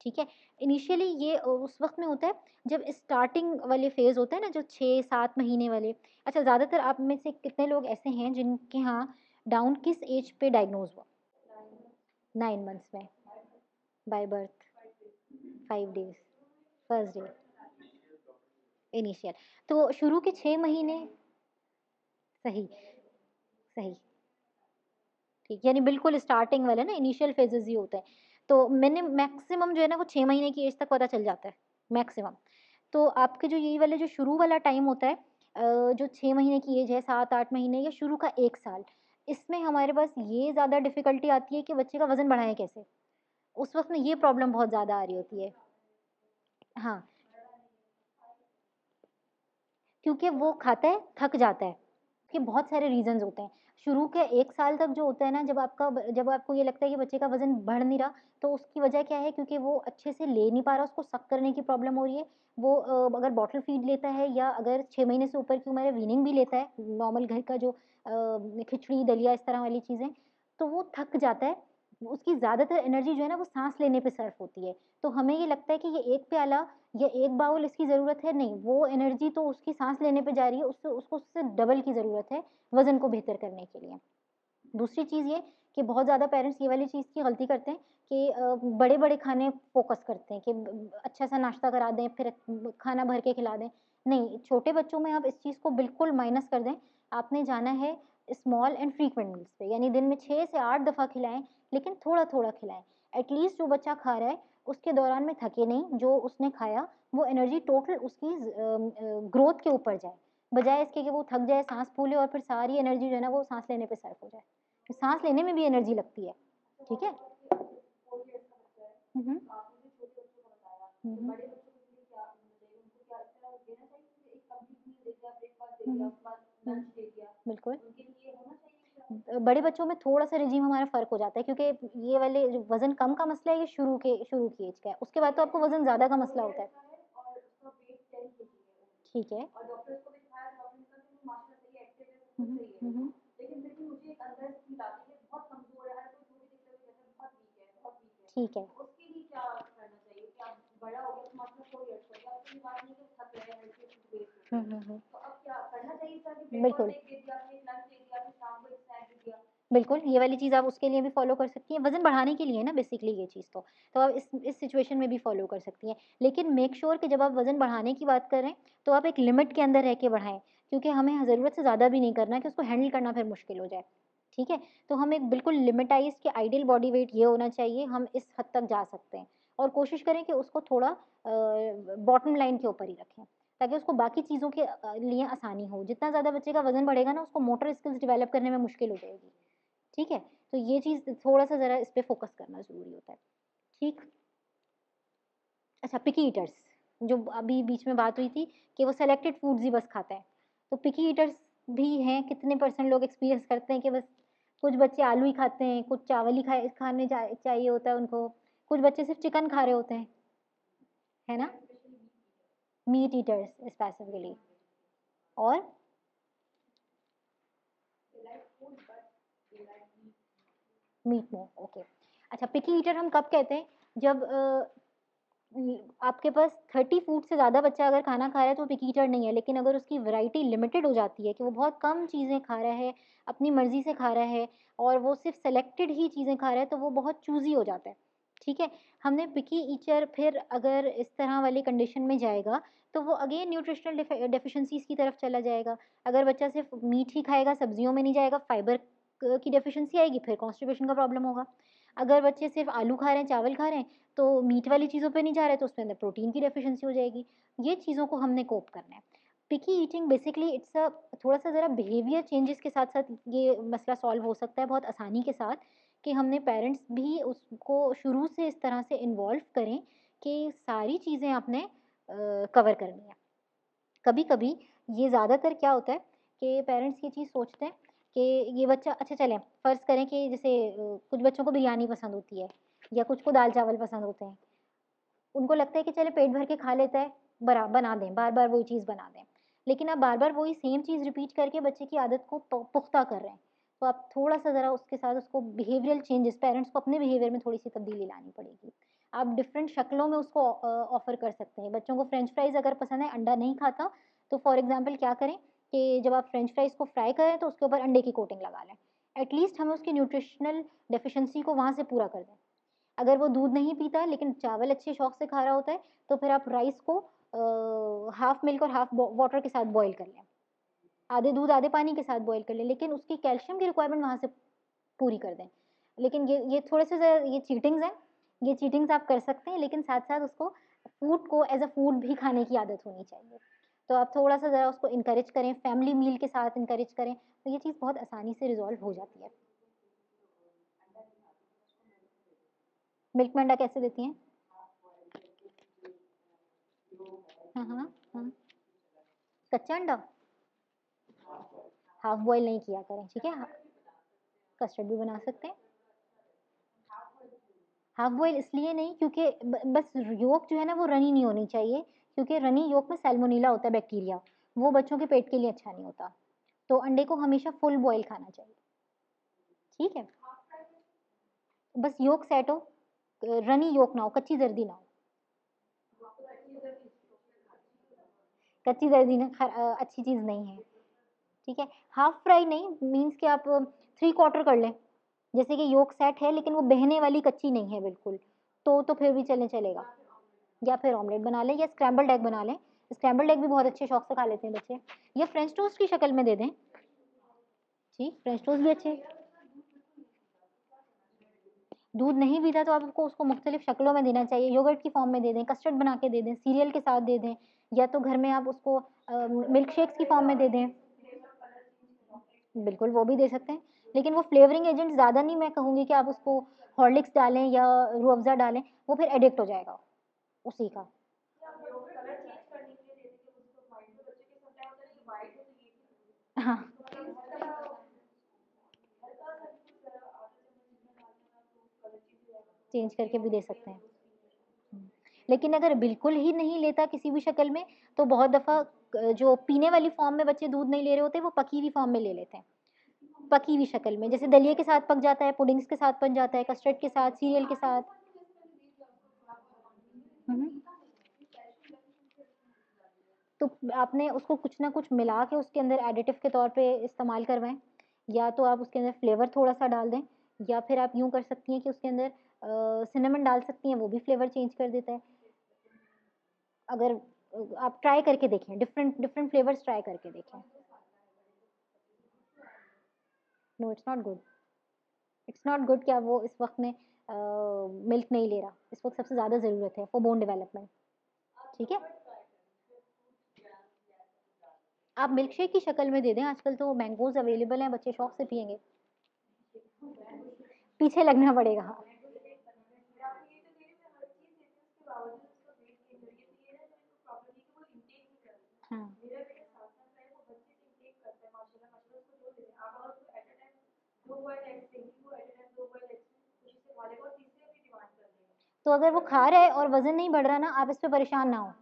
ठीक है? इनिशियली ये उस वक़्त में होता है जब स्टार्टिंग वाले फ़ेज़ होते हैं ना जो 6-7 महीने वाले। अच्छा ज़्यादातर आप में से कितने लोग ऐसे हैं जिनके यहाँ डाउन किस एज पे डायग्नोज़ हुआ? नाइन मंथ्स में, by birth, 5 days, first day. Initial, तो शुरू के छः महीने सही, सही। ठीक, यानी बिल्कुल स्टार्टिंग वाले ना इनिशियल फ़ेज़ेज़ ही होते हैं। तो मैंने मैक्सिमम जो है ना वो 6 महीने की एज तक पता चल जाता है, मैक्सिमम। तो आपके जो ये वाले जो शुरू वाला टाइम होता है जो 6 महीने की एज है, 7-8 महीने या शुरू का एक साल, इसमें हमारे पास ये ज़्यादा डिफ़िकल्टी आती है कि बच्चे का वज़न बढ़ाएँ कैसे? उस वक़्त में ये प्रॉब्लम बहुत ज़्यादा आ रही होती है। हाँ। क्योंकि वो खाता है, थक जाता है। उसके बहुत सारे रीज़न्स होते हैं। शुरू के एक साल तक जो होता है ना जब आपका जब आपको ये लगता है कि बच्चे का वज़न बढ़ नहीं रहा, तो उसकी वजह क्या है? क्योंकि वो अच्छे से ले नहीं पा रहा, उसको सक करने की प्रॉब्लम हो रही है। वो अगर बॉटल फ़ीड लेता है या अगर छः महीने से ऊपर की उम्र है, वीनिंग भी लेता है, नॉर्मल घर का जो खिचड़ी, दलिया इस तरह वाली चीज़ें, तो वो थक जाता है। उसकी ज़्यादातर एनर्जी जो है ना वो सांस लेने पे सर्फ़ होती है। तो हमें ये लगता है कि ये एक प्याला या एक बाउल इसकी ज़रूरत है, नहीं, वो एनर्जी तो उसकी सांस लेने पे जा रही है, उससे उसको उससे डबल की ज़रूरत है, वज़न को बेहतर करने के लिए। दूसरी चीज़ ये कि बहुत ज़्यादा पेरेंट्स ये वाली चीज़ की गलती करते हैं कि बड़े-बड़े खाने फ़ोकस करते हैं कि अच्छा-सा नाश्ता करा दें, फिर खाना भर के खिला दें। नहीं, छोटे बच्चों में आप इस चीज़ को बिल्कुल माइनस कर दें। आपने जाना है स्मॉल एंड फ्रीक्वेंट मील्स पे, यानी दिन में 6 से आठ दफ़ा खिलाएँ, लेकिन थोड़ा-थोड़ा खिलाएँ। एट लीस्ट जो बच्चा खा रहा है, उसके दौरान में थके नहीं, जो उसने खाया, वो एनर्जी टोटल उसकी ग्रोथ के ऊपर जाए, बजाए इसके कि वो थक जाए, साँस फूले और फिर सारी एनर्जी जो है ना वो साँस लेने पे सर्फ़ हो जाए। तो साँस लेने में भी एनर्जी लगती है, ठीक है? हुँ, हुँ। हुँ, हुँ। हुँ, हुँ। हुँ, बिल्कुल। बड़े बच्चों में थोड़ा-सा रेज़ीम हमारा फ़र्क हो जाता है क्योंकि ये वाले जो वज़न कम का मसला है, ये शुरू के शुरू की एज का है। उसके बाद तो आपको वज़न ज़्यादा का मसला होता है। ठीक है। हुँ, हुँ। हुँ, हुँ। ठीक है। हुँ, हुँ, हुँ। बिल्कुल। बिल्कुल, ये वाली चीज़ आप उसके लिए भी फ़ॉलो कर सकती हैं, वज़न बढ़ाने के लिए ना बेसिकली ये चीज़ तो। तो आप इस इस सिचुएशन में भी फ़ॉलो कर सकती हैं। लेकिन मेक श्योर sure कि जब आप वज़न बढ़ाने की बात कर रहे हैं, तो आप एक लिमिट के अंदर रह के बढ़ाएँ, क्योंकि हमें ज़रूरत से ज़्यादा भी नहीं करना कि उसको हैंडल करना फिर मुश्किल हो जाए, ठीक है? तो हम एक बिल्कुल लिमिटाइज कि आइडियल बॉडी वेट ये होना चाहिए, हम इस हद तक जा सकते हैं और कोशिश करें कि उसको थोड़ा बॉटम लाइन के ऊपर ही रखें, ताकि उसको बाकी चीज़ों के लिए आसानी हो। जितना ज़्यादा बच्चे का वज़न बढ़ेगा ना, उसको मोटर स्किल्स डेवलप करने में मुश्किल हो जाएगी, ठीक है? तो ये चीज़ थोड़ा-सा ज़रा इस पर फ़ोकस करना ज़रूरी होता है, ठीक? अच्छा, पिकी ईटर्स, जो अभी बीच में बात हुई थी कि वो सेलेक्टेड फूड्स ही बस खाते हैं। तो पिकी ईटर्स भी हैं, कितने परसेंट लोग एक्सपीरियंस करते हैं कि बस कुछ बच्चे आलू ही खाते हैं, कुछ चावल ही खाए खाने चाहिए होता है उनको, कुछ बच्चे सिर्फ़ चिकन खा रहे होते हैं, है ना? मीट ईटर्स स्पेसिफिकली और? Meat more, okay. अच्छा, पिकी ईटर हम कब कहते हैं? जब आपके पास 30 फ़ूड से ज़्यादा बच्चा अगर खाना खा रहा है तो पिकी ईटर नहीं है, लेकिन अगर उसकी वैरायटी लिमिटेड हो जाती है कि वो बहुत कम चीज़ें खा रहा है, अपनी मर्ज़ी से खा रहा है और वो सिर्फ़ सेलेक्टेड ही चीज़ें खा रहा है, तो वो बहुत चूज़ी हो जाता है, ठीक है? हमने पिकी ईचर फिर अगर इस तरह वाली कंडीशन में जाएगा, तो वो अगेन न्यूट्रिशनल डेफि डेफिशिएंसीज़ की तरफ़ चला जाएगा। अगर बच्चा सिर्फ़ मीट ही खाएगा, सब्जियों में नहीं जाएगा, फाइबर की डेफिशिएंसी आएगी फिर कॉन्स्टिपेशन का प्रॉब्लम होगा अगर बच्चे सिर्फ़ आलू खा रहे हैं चावल खा रहे हैं तो मीट वाली चीज़ों पे नहीं जा रहे तो उसके अंदर प्रोटीन की डेफिशिएंसी हो जाएगी ये चीज़ों को हमने कोप करना है picky eating basically it's a थोड़ा सा ज़रा बिहेवियर चेंजेस के साथ साथ ये मसला सॉल्व हो सकता है बहुत आसानी के साथ कि हमने पेरेंट्स भी उसको शुरू से इस तरह से इन्वॉल्व करें कि सारी चीज़ें आपने कवर करनी है। कभी कभी ये ज़्यादातर क्या होता है कि पेरेंट्स ये चीज़ सोचते हैं कि ये बच्चा अच्छा चलें, फ़र्ज़ करें कि जैसे कुछ बच्चों को बिरयानी पसंद होती है या कुछ को दाल चावल पसंद होते हैं। उनको लगता है कि चले, पेट भर के खा लेता है, बरा, बना दें बार बार वही चीज़ बना दें। लेकिन आप बार बार वही सेम चीज़ रिपीट करके बच्चे की आदत को पुख्ता कर रहे हैं। तो आप थोड़ा सा ज़रा उसके साथ उसको बिहेवियरल चेंजेस पेरेंट्स को अपने बिहेवियर में थोड़ी सी तब्दीली लानी पड़ेगी। आप डिफरेंट शक्लों में उसको ऑफ़र कर सकते हैं। बच्चों को फ्रेंच फ्राइज़ अगर पसंद है, अंडा नहीं खाता तो फॉर एग्ज़ाम्पल क्या करें कि जब आप फ्रेंच फ्राइज़ को फ्राई करें तो उसके ऊपर अंडे की कोटिंग लगा लें। एटलीस्ट हमें उसकी न्यूट्रिशनल डेफिशिएंसी को वहाँ से पूरा कर दें। अगर वो दूध नहीं पीता, लेकिन चावल अच्छे शौक से खा रहा होता है तो फिर आप राइस को हाफ़ मिल्क और हाफ़ वाटर के साथ बॉईल कर लें। आधे दूध आधे पानी के साथ बॉईल कर लें, लेकिन उसकी कैल्शियम की रिक्वायरमेंट वहाँ से पूरी कर दें। लेकिन ये ये थोड़े से ये चीटिंग्स हैं, ये चीटिंग्स आप कर सकते हैं, लेकिन साथ साथ उसको फ़ूड को एज अ फ़ूड भी खाने की आदत होनी चाहिए। तो आप थोड़ा सा ज़रा उसको इनक्रेज करें फैमिली मील के साथ इनक्रेज करें तो ये चीज़ बहुत आसानी से रिजॉल्व हो जाती है। मिल्क में अंडा कैसे देती हैं? हाँ हाँ हाँ। कच्चा अंडा? हाफ़ बॉयल नहीं किया करें, ठीक है? कस्टर्ड भी बना सकते हैं। हाफ़ बॉयल इसलिए नहीं क्योंकि बस योक जो है ना वो रनी नहीं होनी चाहिए, क्योंकि रनी योक में सेलमोनीला होता है, बैक्टीरिया। वो बच्चों के पेट के लिए अच्छा नहीं होता। तो अंडे को हमेशा फुल बॉयल खाना चाहिए। ठीक है? बस योक सेट हो, रनी योक ना हो, कच्ची जर्दी ना हो। कच्ची जर्दी ना अच्छी चीज़ नहीं है। ठीक है? हाफ़ फ्राई नहीं मीन्स कि आप थ्री क्वार्टर कर लें। जैसे कि योग सेट है, लेकिन वो बहने वाली कच्ची नहीं है बिल्कुल। तो तो फिर भी चलने चलेगा। या फिर ऑमलेट बना लें, या स्क्रैम्बल्ड एग बना लें। स्क्रैम्बल्ड एग भी बहुत अच्छे शौक से खा लेते हैं बच्चे। या फ्रेंच टोस्ट की शक्ल में दे दें। ठीक फ्रेंच टोस्ट भी अच्छे। दूध नहीं पीता तो आपको उसको मुख्तलिफ़ शक्लों में देना चाहिए। योगर्ट की फॉर्म में दे दें कस्टर्ड बना के दे दें सीरियल के साथ दे दें। या तो घर में आप उसको मिल्क शेक्स की फॉर्म में दे दें। बिल्कुल, वो भी दे सकते हैं। लेकिन वो फ्लेवरिंग एजेंट ज़्यादा नहीं मैं कहूँगी कि आप उसको हॉर्लिक्स डालें या रू अफ़ज़ा डालें, वो फिर एडिक्ट हो जाएगा, उसी का। हाँ। चेंज करके भी दे सकते हैं। लेकिन अगर बिल्कुल ही नहीं लेता किसी भी शक्ल में तो बहुत दफ़ा जो पीने वाली फॉर्म में बच्चे दूध नहीं ले रहे होते, वो पकी हुई फॉर्म में ले लेते हैं। पकी हुई शक्ल में, जैसे दलिए के साथ पक जाता है, पुडिंग्स के साथ बन जाता है, कस्टर्ड के साथ, सीरियल के साथ। तो आपने उसको कुछ ना कुछ मिला के उसके अंदर एडिटिव के तौर पे इस्तेमाल करवाएँ, या तो आप उसके अंदर फ्लेवर थोड़ा सा डाल दें या फिर आप यूँ कर सकती हैं कि उसके अंदर सिनेमन डाल सकती हैं, वो भी फ्लेवर चेंज कर देता है। अगर आप ट्राई करके देखें डिफरेंट डिफरेंट फ्लेवर्स ट्राई करके देखें। No it's not good it's not good क्या वो इस वक्त में मिल्क नहीं ले रहा। इस वक्त सबसे ज़्यादा ज़रूरत है फॉर बोन डेवलपमेंट ठीक है? आप मिल्क शेक की शक्ल में दे दें, आजकल तो मैंगोज अवेलेबल हैं, बच्चे शौक से पियेंगे। पीछे लगना पड़ेगा। हाँ। तो अगर वो खा रहा है और वज़न नहीं बढ़ रहा ना, आप इस पर परेशान ना हो।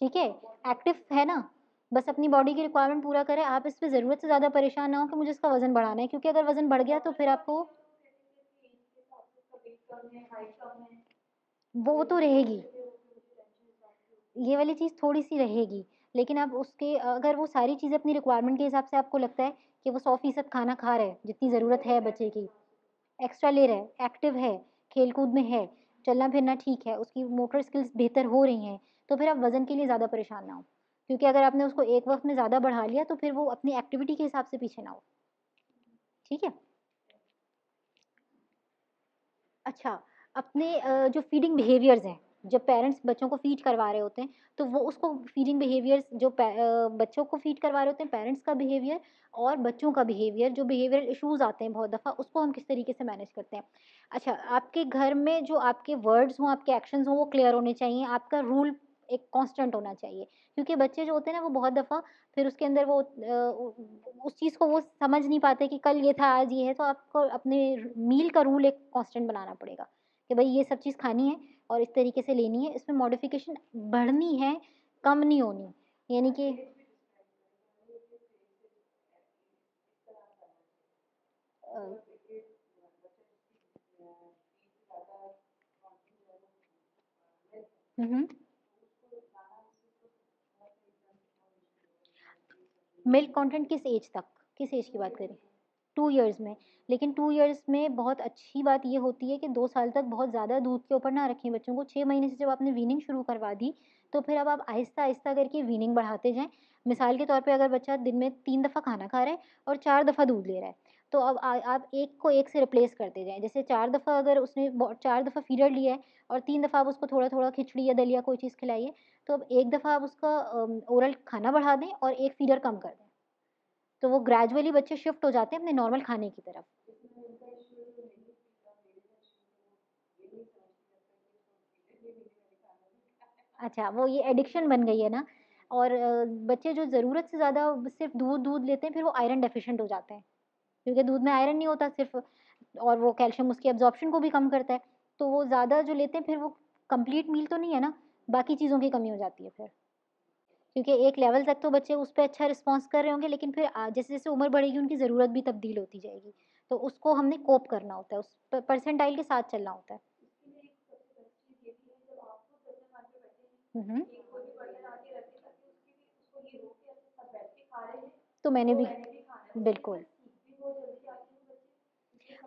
ठीक है? एक्टिव है ना? बस अपनी बॉडी की रिक्वायरमेंट पूरा करें। आप इस पर ज़रूरत से ज़्यादा परेशान ना हो कि मुझे इसका वज़न बढ़ाना है, क्योंकि अगर वज़न बढ़ गया तो फिर आपको वो तो रहेगी। ये वाली चीज़ थोड़ी सी रहेगी, लेकिन आप उसके, अगर वो सारी चीज़ें अपनी रिक्वायरमेंट के हिसाब से आपको लगता है कि वो सौ फ़ीसद खाना खा रहा है, जितनी ज़रूरत है बच्चे की एक्स्ट्रा ले रहा है एक्टिव है खेल कूद में है चलना फिरना ठीक है, उसकी मोटर स्किल्स बेहतर हो रही हैं तो फिर आप वज़न के लिए ज़्यादा परेशान ना हो। क्योंकि अगर आपने उसको एक वक्त में ज़्यादा बढ़ा लिया तो फिर वो अपनी एक्टिविटी के हिसाब से पीछे ना हो ठीक है अच्छा, अपने जो फीडिंग बिहेवियर्स हैं, जब पेरेंट्स बच्चों को फ़ीड करवा रहे होते हैं, तो वो उसको फीडिंग बिहेवियर्स जो बच्चों को फ़ीड करवा रहे होते हैं, पेरेंट्स का बिहेवियर और बच्चों का बिहेवियर, जो बिहेवियरल इश्यूज़ आते हैं बहुत दफ़ा, उसको हम किस तरीके से मैनेज करते हैं। अच्छा, आपके घर में जो आपके वर्ड्स हों, आपके एक्शंस हों, वो क्लियर होने चाहिए, आपका रूल एक कांस्टेंट होना चाहिए। क्योंकि बच्चे जो होते हैं ना, वो बहुत दफ़ा फिर उसके अंदर वो उस चीज़ को वो समझ नहीं पाते कि कल ये था, आज ये है, तो आपको अपने मील का रूल एक कांस्टेंट बनाना पड़ेगा, कि भाई ये सब चीज़ खानी है और इस तरीके से लेनी है, इसमें मॉडिफ़िकेशन बढ़नी है, कम नहीं होनी। यानी कि अ हुँ, हुँ। मिल्क कंटेंट किस एज तक? किस एज की बात करें टू? 2 इयर्स में। लेकिन टू ईयर्स में बहुत अच्छी बात ये होती है कि दो साल तक बहुत ज़्यादा दूध के ऊपर ना रखें बच्चों को। छः महीने से जब आपने वीनिंग शुरू करवा दी, तो फिर अब आप आहिस्ता-आहिस्ता करके वीनिंग बढ़ाते जाएँ। मिसाल के तौर पे अगर बच्चा दिन में तीन दफ़ा खाना खा रहा है और चार दफ़ा दूध ले रहा है, तो अब आ आप एक को एक से रिप्लेस करते जाएँ। जैसे चार दफ़ा अगर उसने चार दफ़ा फीडर लिया है और तीन दफ़ा आप उसको थोड़ा-थोड़ा खिचड़ी या दलिया कोई चीज़ खिलाइए तो अब एक दफ़ा आप उसका ओरल खाना बढ़ा दें और एक फीडर कम कर दें। तो वो ग्रेजुअली बच्चे शिफ्ट हो जाते हैं अपने नॉर्मल खाने की तरफ़। अच्छा, वो ये एडिक्शन बन गई है ना और बच्चे जो ज़रूरत से ज़्यादा सिर्फ़ दूध दूध लेते हैं, फिर वो आयरन डेफ़िशिएंट हो जाते हैं। क्योंकि दूध में आयरन नहीं होता सिर्फ़ और वो कैल्शियम उसकी एब्ज़ॉर्प्शन को भी कम करता है। तो वो ज़्यादा जो लेते हैं, फिर वो कंप्लीट मील तो नहीं है ना, बाकी चीज़ों की कमी हो जाती है फिर। क्योंकि एक लेवल तक तो बच्चे उस पर अच्छा रिस्पॉन्स कर रहे होंगे, लेकिन फिर जैसे-जैसे उम्र बढ़ेगी, उनकी ज़रूरत भी तब्दील होती जाएगी। तो उसको हमने कोप करना होता है, उस परसेंटाइल के साथ चलना होता है। हुँ, हुँ। तो मैंने भी बिल्कुल।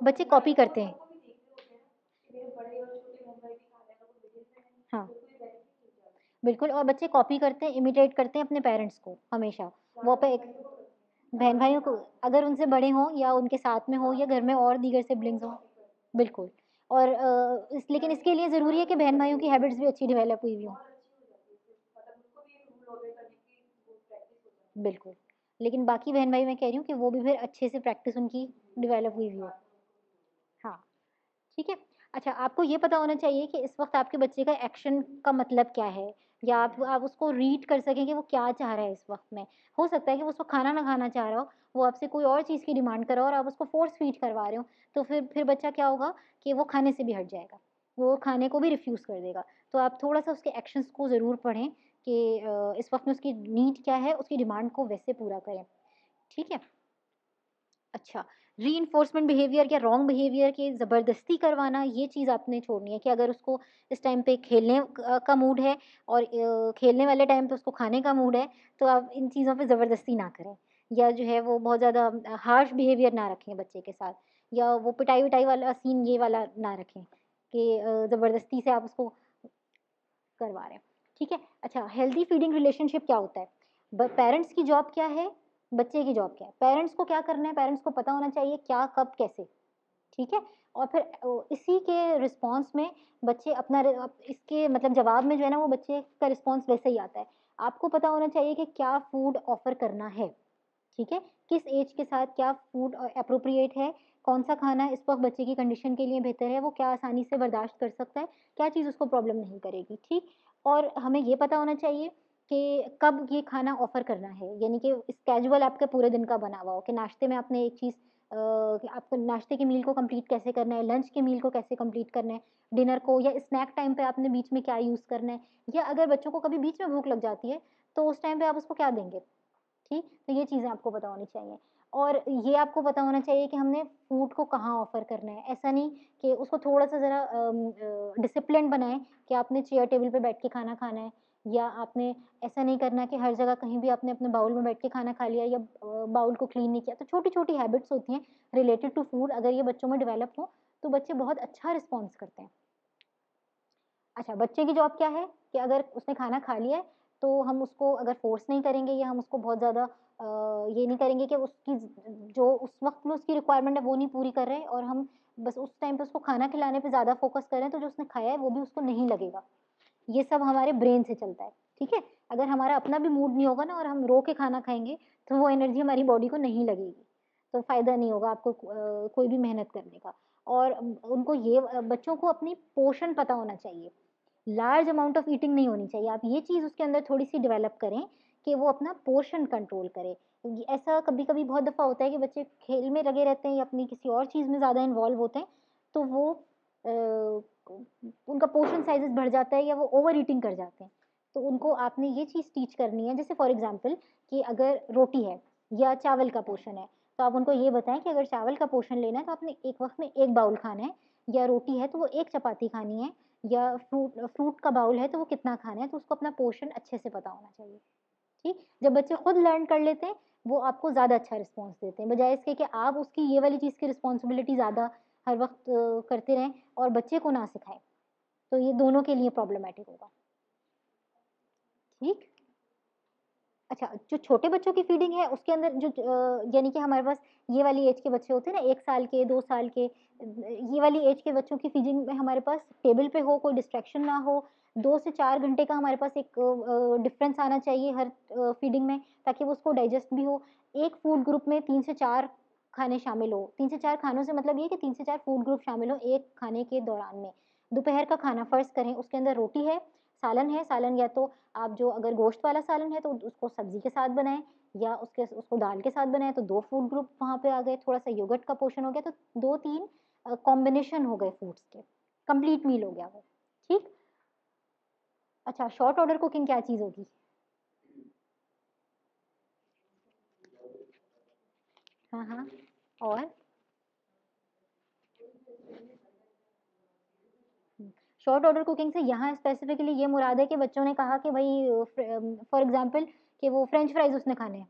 बच्चे कॉपी करते हैं। हाँ। बिल्कुल और बच्चे कॉपी करते हैं, इमिटेट करते हैं अपने पेरेंट्स को हमेशा। वो पे एक बहन-भाइयों को अगर उनसे बड़े हों या उनके साथ में हो या घर में और दीगर सिब्लिंग्स हों, बिल्कुल। और इस लेकिन इसके लिए ज़रूरी है कि बहन-भाइयों की हैबिट्स भी अच्छी डेवलप हुई हुई हों। बिल्कुल। लेकिन बाकी बहन-भाई मैं कह रही हूँ कि वो भी फिर अच्छे से प्रैक्टिस उनकी डेवलप हुई हुई। हाँ, ठीक है? अच्छा, आपको ये पता होना चाहिए कि इस वक़्त आपके बच्चे का एक्शन का मतलब क्या है? या आप आप उसको रीड कर सकें कि वो क्या चाह रहा है इस वक़्त में। हो सकता है कि वो उसको खाना ना खाना चाह रहा हो, वो आपसे कोई और चीज़ की डिमांड कर रहा हो और आप उसको फ़ोर्स फ़ीड करवा रहे हो, तो फिर फिर बच्चा क्या होगा कि वो खाने से भी हट जाएगा। वो खाने को भी रिफ्यूज़ कर देगा। तो आप थोड़ा-सा उसके एक्शंस को ज़रूर पढ़ें कि इस वक़्त में उसकी नीड क्या है, उसकी डिमांड को वैसे पूरा करें। ठीक है? अच्छा, रीइंफोर्समेंट बिहेवियर या रॉन्ग बिहेवियर के ज़बरदस्ती करवाना ये चीज़ आपने छोड़नी है कि अगर उसको इस टाइम पे खेलने का मूड है और खेलने वाले टाइम पे उसको खाने का मूड है, तो आप इन चीज़ों पे ज़बरदस्ती ना करें। या जो है वो बहुत ज़्यादा हार्श बिहेवियर ना रखें बच्चे के साथ या वो पिटाई-विटाई वाला सीन ये वाला ना रखें कि ज़बरदस्ती से आप उसको करवा रहे हैं। ठीक है? अच्छा हेल्दी फीडिंग रिलेशनशिप क्या होता है? पेरेंट्स की जॉब क्या है? बच्चे की जॉब क्या है? पेरेंट्स को क्या करना है? पेरेंट्स को पता होना चाहिए क्या, कब, कैसे। ठीक है? और फिर इसी के रिस्पॉन्स में बच्चे अपना इसके मतलब जवाब में जो है ना वो बच्चे का रिस्पॉन्स वैसे ही आता है। आपको पता होना चाहिए कि क्या फ़ूड ऑफ़र करना है। ठीक है? किस एज के साथ क्या फ़ूड अप्रोप्रिएट है, कौन-सा खाना इस वक़्त बच्चे की कंडीशन के लिए बेहतर है, वो क्या आसानी से बर्दाश्त कर सकता है, क्या चीज़ उसको प्रॉब्लम नहीं करेगी, ठीक? और हमें ये पता होना चाहिए कि कब ये खाना ऑफ़र करना है, यानी कि स्केड्यूल आपके पूरे दिन का बना हुआ हो कि नाश्ते में आपने एक चीज़ कि आपको नाश्ते की मील को कंप्लीट कैसे करना है, लंच की मील को कैसे कंप्लीट करना है, डिनर को या स्नैक टाइम पे आपने बीच में क्या यूज़ करना है या अगर बच्चों को कभी बीच में भूख लग जाती है, तो उस टाइम पे आप उसको क्या देंगे? ठीक? तो ये चीज़ें आपको पता होनी चाहिए। और ये आपको पता होना चाहिए कि हमने फ़ूड को कहाँ ऑफ़र करना है। ऐसा नहीं कि उसको थोड़ा-सा ज़रा अम अ, डिसिप्लिन्ड बनाएँ कि आपने चेयर टेबल पे बैठ के खाना खाना है या आपने ऐसा नहीं करना कि हर जगह कहीं भी आपने अपने बाउल में बैठ के खाना खा लिया या बाउल को क्लीन नहीं किया। तो छोटी-छोटी हैबिट्स होती हैं रिलेटेड टू फ़ूड अगर ये बच्चों में डेवलप हो, तो बच्चे बहुत अच्छा रिस्पॉन्स करते हैं। अच्छा, बच्चे की जॉब क्या है कि अगर उसने खाना खा लिया है, तो हम उसको अगर फ़ोर्स नहीं करेंगे या हम उसको बहुत ज़्यादा ये नहीं करेंगे कि उसकी जो उस वक़्त में उसकी रिक्वायरमेंट है, वो नहीं पूरी कर रहे और हम बस उस टाइम पे उसको खाना खिलाने पे ज़्यादा फोकस करें तो जो उसने खाया है वो भी उसको नहीं लगेगा ये सब हमारे ब्रेन से चलता है, ठीक है? अगर हमारा अपना भी मूड नहीं होगा ना और हम रो के खाना खाएँगे तो वो एनर्जी हमारी बॉडी को नहीं लगेगी तो फ़ायदा नहीं होगा आपको कोई भी मेहनत करने का। और उनको ये बच्चों को अपनी पोषण पता होना चाहिए। लार्ज अमाउंट ऑफ़ ईटिंग नहीं होनी चाहिए। आप ये चीज़ उसके अंदर थोड़ी सी डेवलप करें कि वो अपना पोर्शन कंट्रोल करे। ऐसा कभी कभी बहुत दफ़ा होता है कि बच्चे खेल में लगे रहते हैं या अपनी किसी और चीज़ में ज़्यादा इन्वॉल्व होते हैं तो वो उनका पोर्शन साइजेस बढ़ जाता है या वो ओवर ईटिंग कर जाते हैं। तो उनको आपने ये चीज़ टीच करनी है, जैसे फॉर एग्ज़ाम्पल कि अगर रोटी है या चावल का पोर्शन है तो आप उनको ये बताएँ कि अगर चावल का पोर्शन लेना है तो आपने एक वक्त में एक बाउल खाना है, या रोटी है तो वो एक चपाती खानी है, या फ्रूट फ्रूट का बाउल है तो वो कितना खाना है तो उसको अपना पोर्शन अच्छे से पता होना चाहिए। ठीक? जब बच्चे खुद लर्न कर लेते हैं, वो आपको ज़्यादा अच्छा रिस्पॉन्स देते हैं। बजाय इसके कि आप उसकी ये वाली चीज़ की रिस्पॉन्सिबिलिटी ज़्यादा हर वक्त करते रहें और बच्चे को ना सिखाएँ। तो ये दोनों के लिए प्रॉब्लमेटिक होगा। ठीक? अच्छा जो छोटे बच्चों की फीडिंग है, उसके अंदर जो यानी कि हमारे पास ये वाली एज के बच्चे होते हैं ना, एक साल के, दो साल के, ये वाली एज के बच्चों की फीडिंग में हमारे पास टेबल पे हो, कोई डिस्ट्रैक्शन ना हो, दो से चार घंटे का हमारे पास एक डिफरेंस आना चाहिए हर फीडिंग में, ताकि वो उसको डाइजेस्ट भी हो। एक फ़ूड ग्रुप में तीन से चार खाने शामिल हो। तीन से चार खानों से मतलब ये कि तीन से चार फ़ूड ग्रुप शामिल हो एक खाने के दौरान में। दोपहर का खाना फ़र्ज़ करें, उसके अंदर रोटी है, सालन है, सालन या तो आप जो अगर गोश्त वाला सालन है तो उसको सब्ज़ी के साथ बनाएँ या उसके, उसको दाल के साथ बनाएँ तो दो फ़ूड ग्रुप वहाँ पे आ गए थोड़ा सा योगर्ट का पोर्शन हो गया तो दो तीन कॉम्बिनेशन हो गए फूड्स के कंप्लीट मील हो गया वो, ठीक? अच्छा शॉर्ट ऑर्डर कुकिंग क्या चीज़ होगी? हाँ हाँ और? शॉर्ट ऑर्डर कुकिंग से यहाँ स्पेसिफिकली ये मुराद है कि बच्चों ने कहा कि भाई फॉर एग्जांपल कि वो फ्रेंच फ्राइज उसने खाने हैं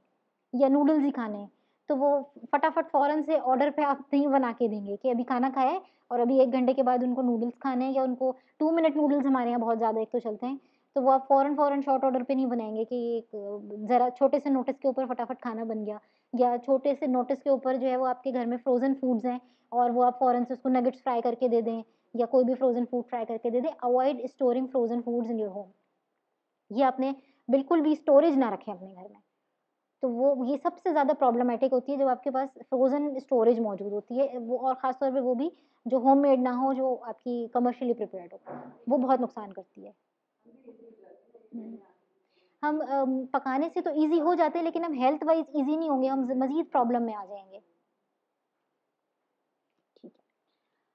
या नूडल्स ही खाने हैं। तो वो फटाफट फ़ौरन से ऑर्डर पे आप नहीं बना के देंगे कि अभी खाना खाए और अभी एक घंटे के बाद उनको नूडल्स खाने हैं या उनको टू मिनट नूडल्स हमारे यहाँ बहुत ज़्यादा, एक तो चलते हैं। तो वो आप फ़ौरन फ़ौरन शॉर्ट ऑर्डर पे नहीं बनाएँगे कि एक ज़रा छोटे से नोटिस के ऊपर फटाफट खाना बन गया या छोटे से नोटिस के ऊपर जो है वो आपके घर में फ्रोज़न फूड्स हैं और वो आप फ़ौरन से उसको नगेट्स फ्राई करके दे दें। या कोई भी फ्रोज़न फ़ूड फ्राई करके दे दें avoid storing frozen foods in your home ये आपने बिल्कुल भी स्टोरेज ना रखें अपने घर में। तो वो, ये सबसे ज़्यादा प्रॉब्लमेटिक होती है जब आपके पास फ्रोज़न स्टोरेज मौजूद होती है। वो, और ख़ास तौर पे वो भी जो होम मेड ना हो, जो आपकी कमर्शियली प्रिपेयर्ड हो, वो बहुत नुकसान करती है। हम्म। हम पकाने से तो इजी हो जाते हैं, लेकिन हम हेल्थ वाइज इजी नहीं होंगे, हम मज़ीद प्रॉब्लम में आ जाएँगे ठीक है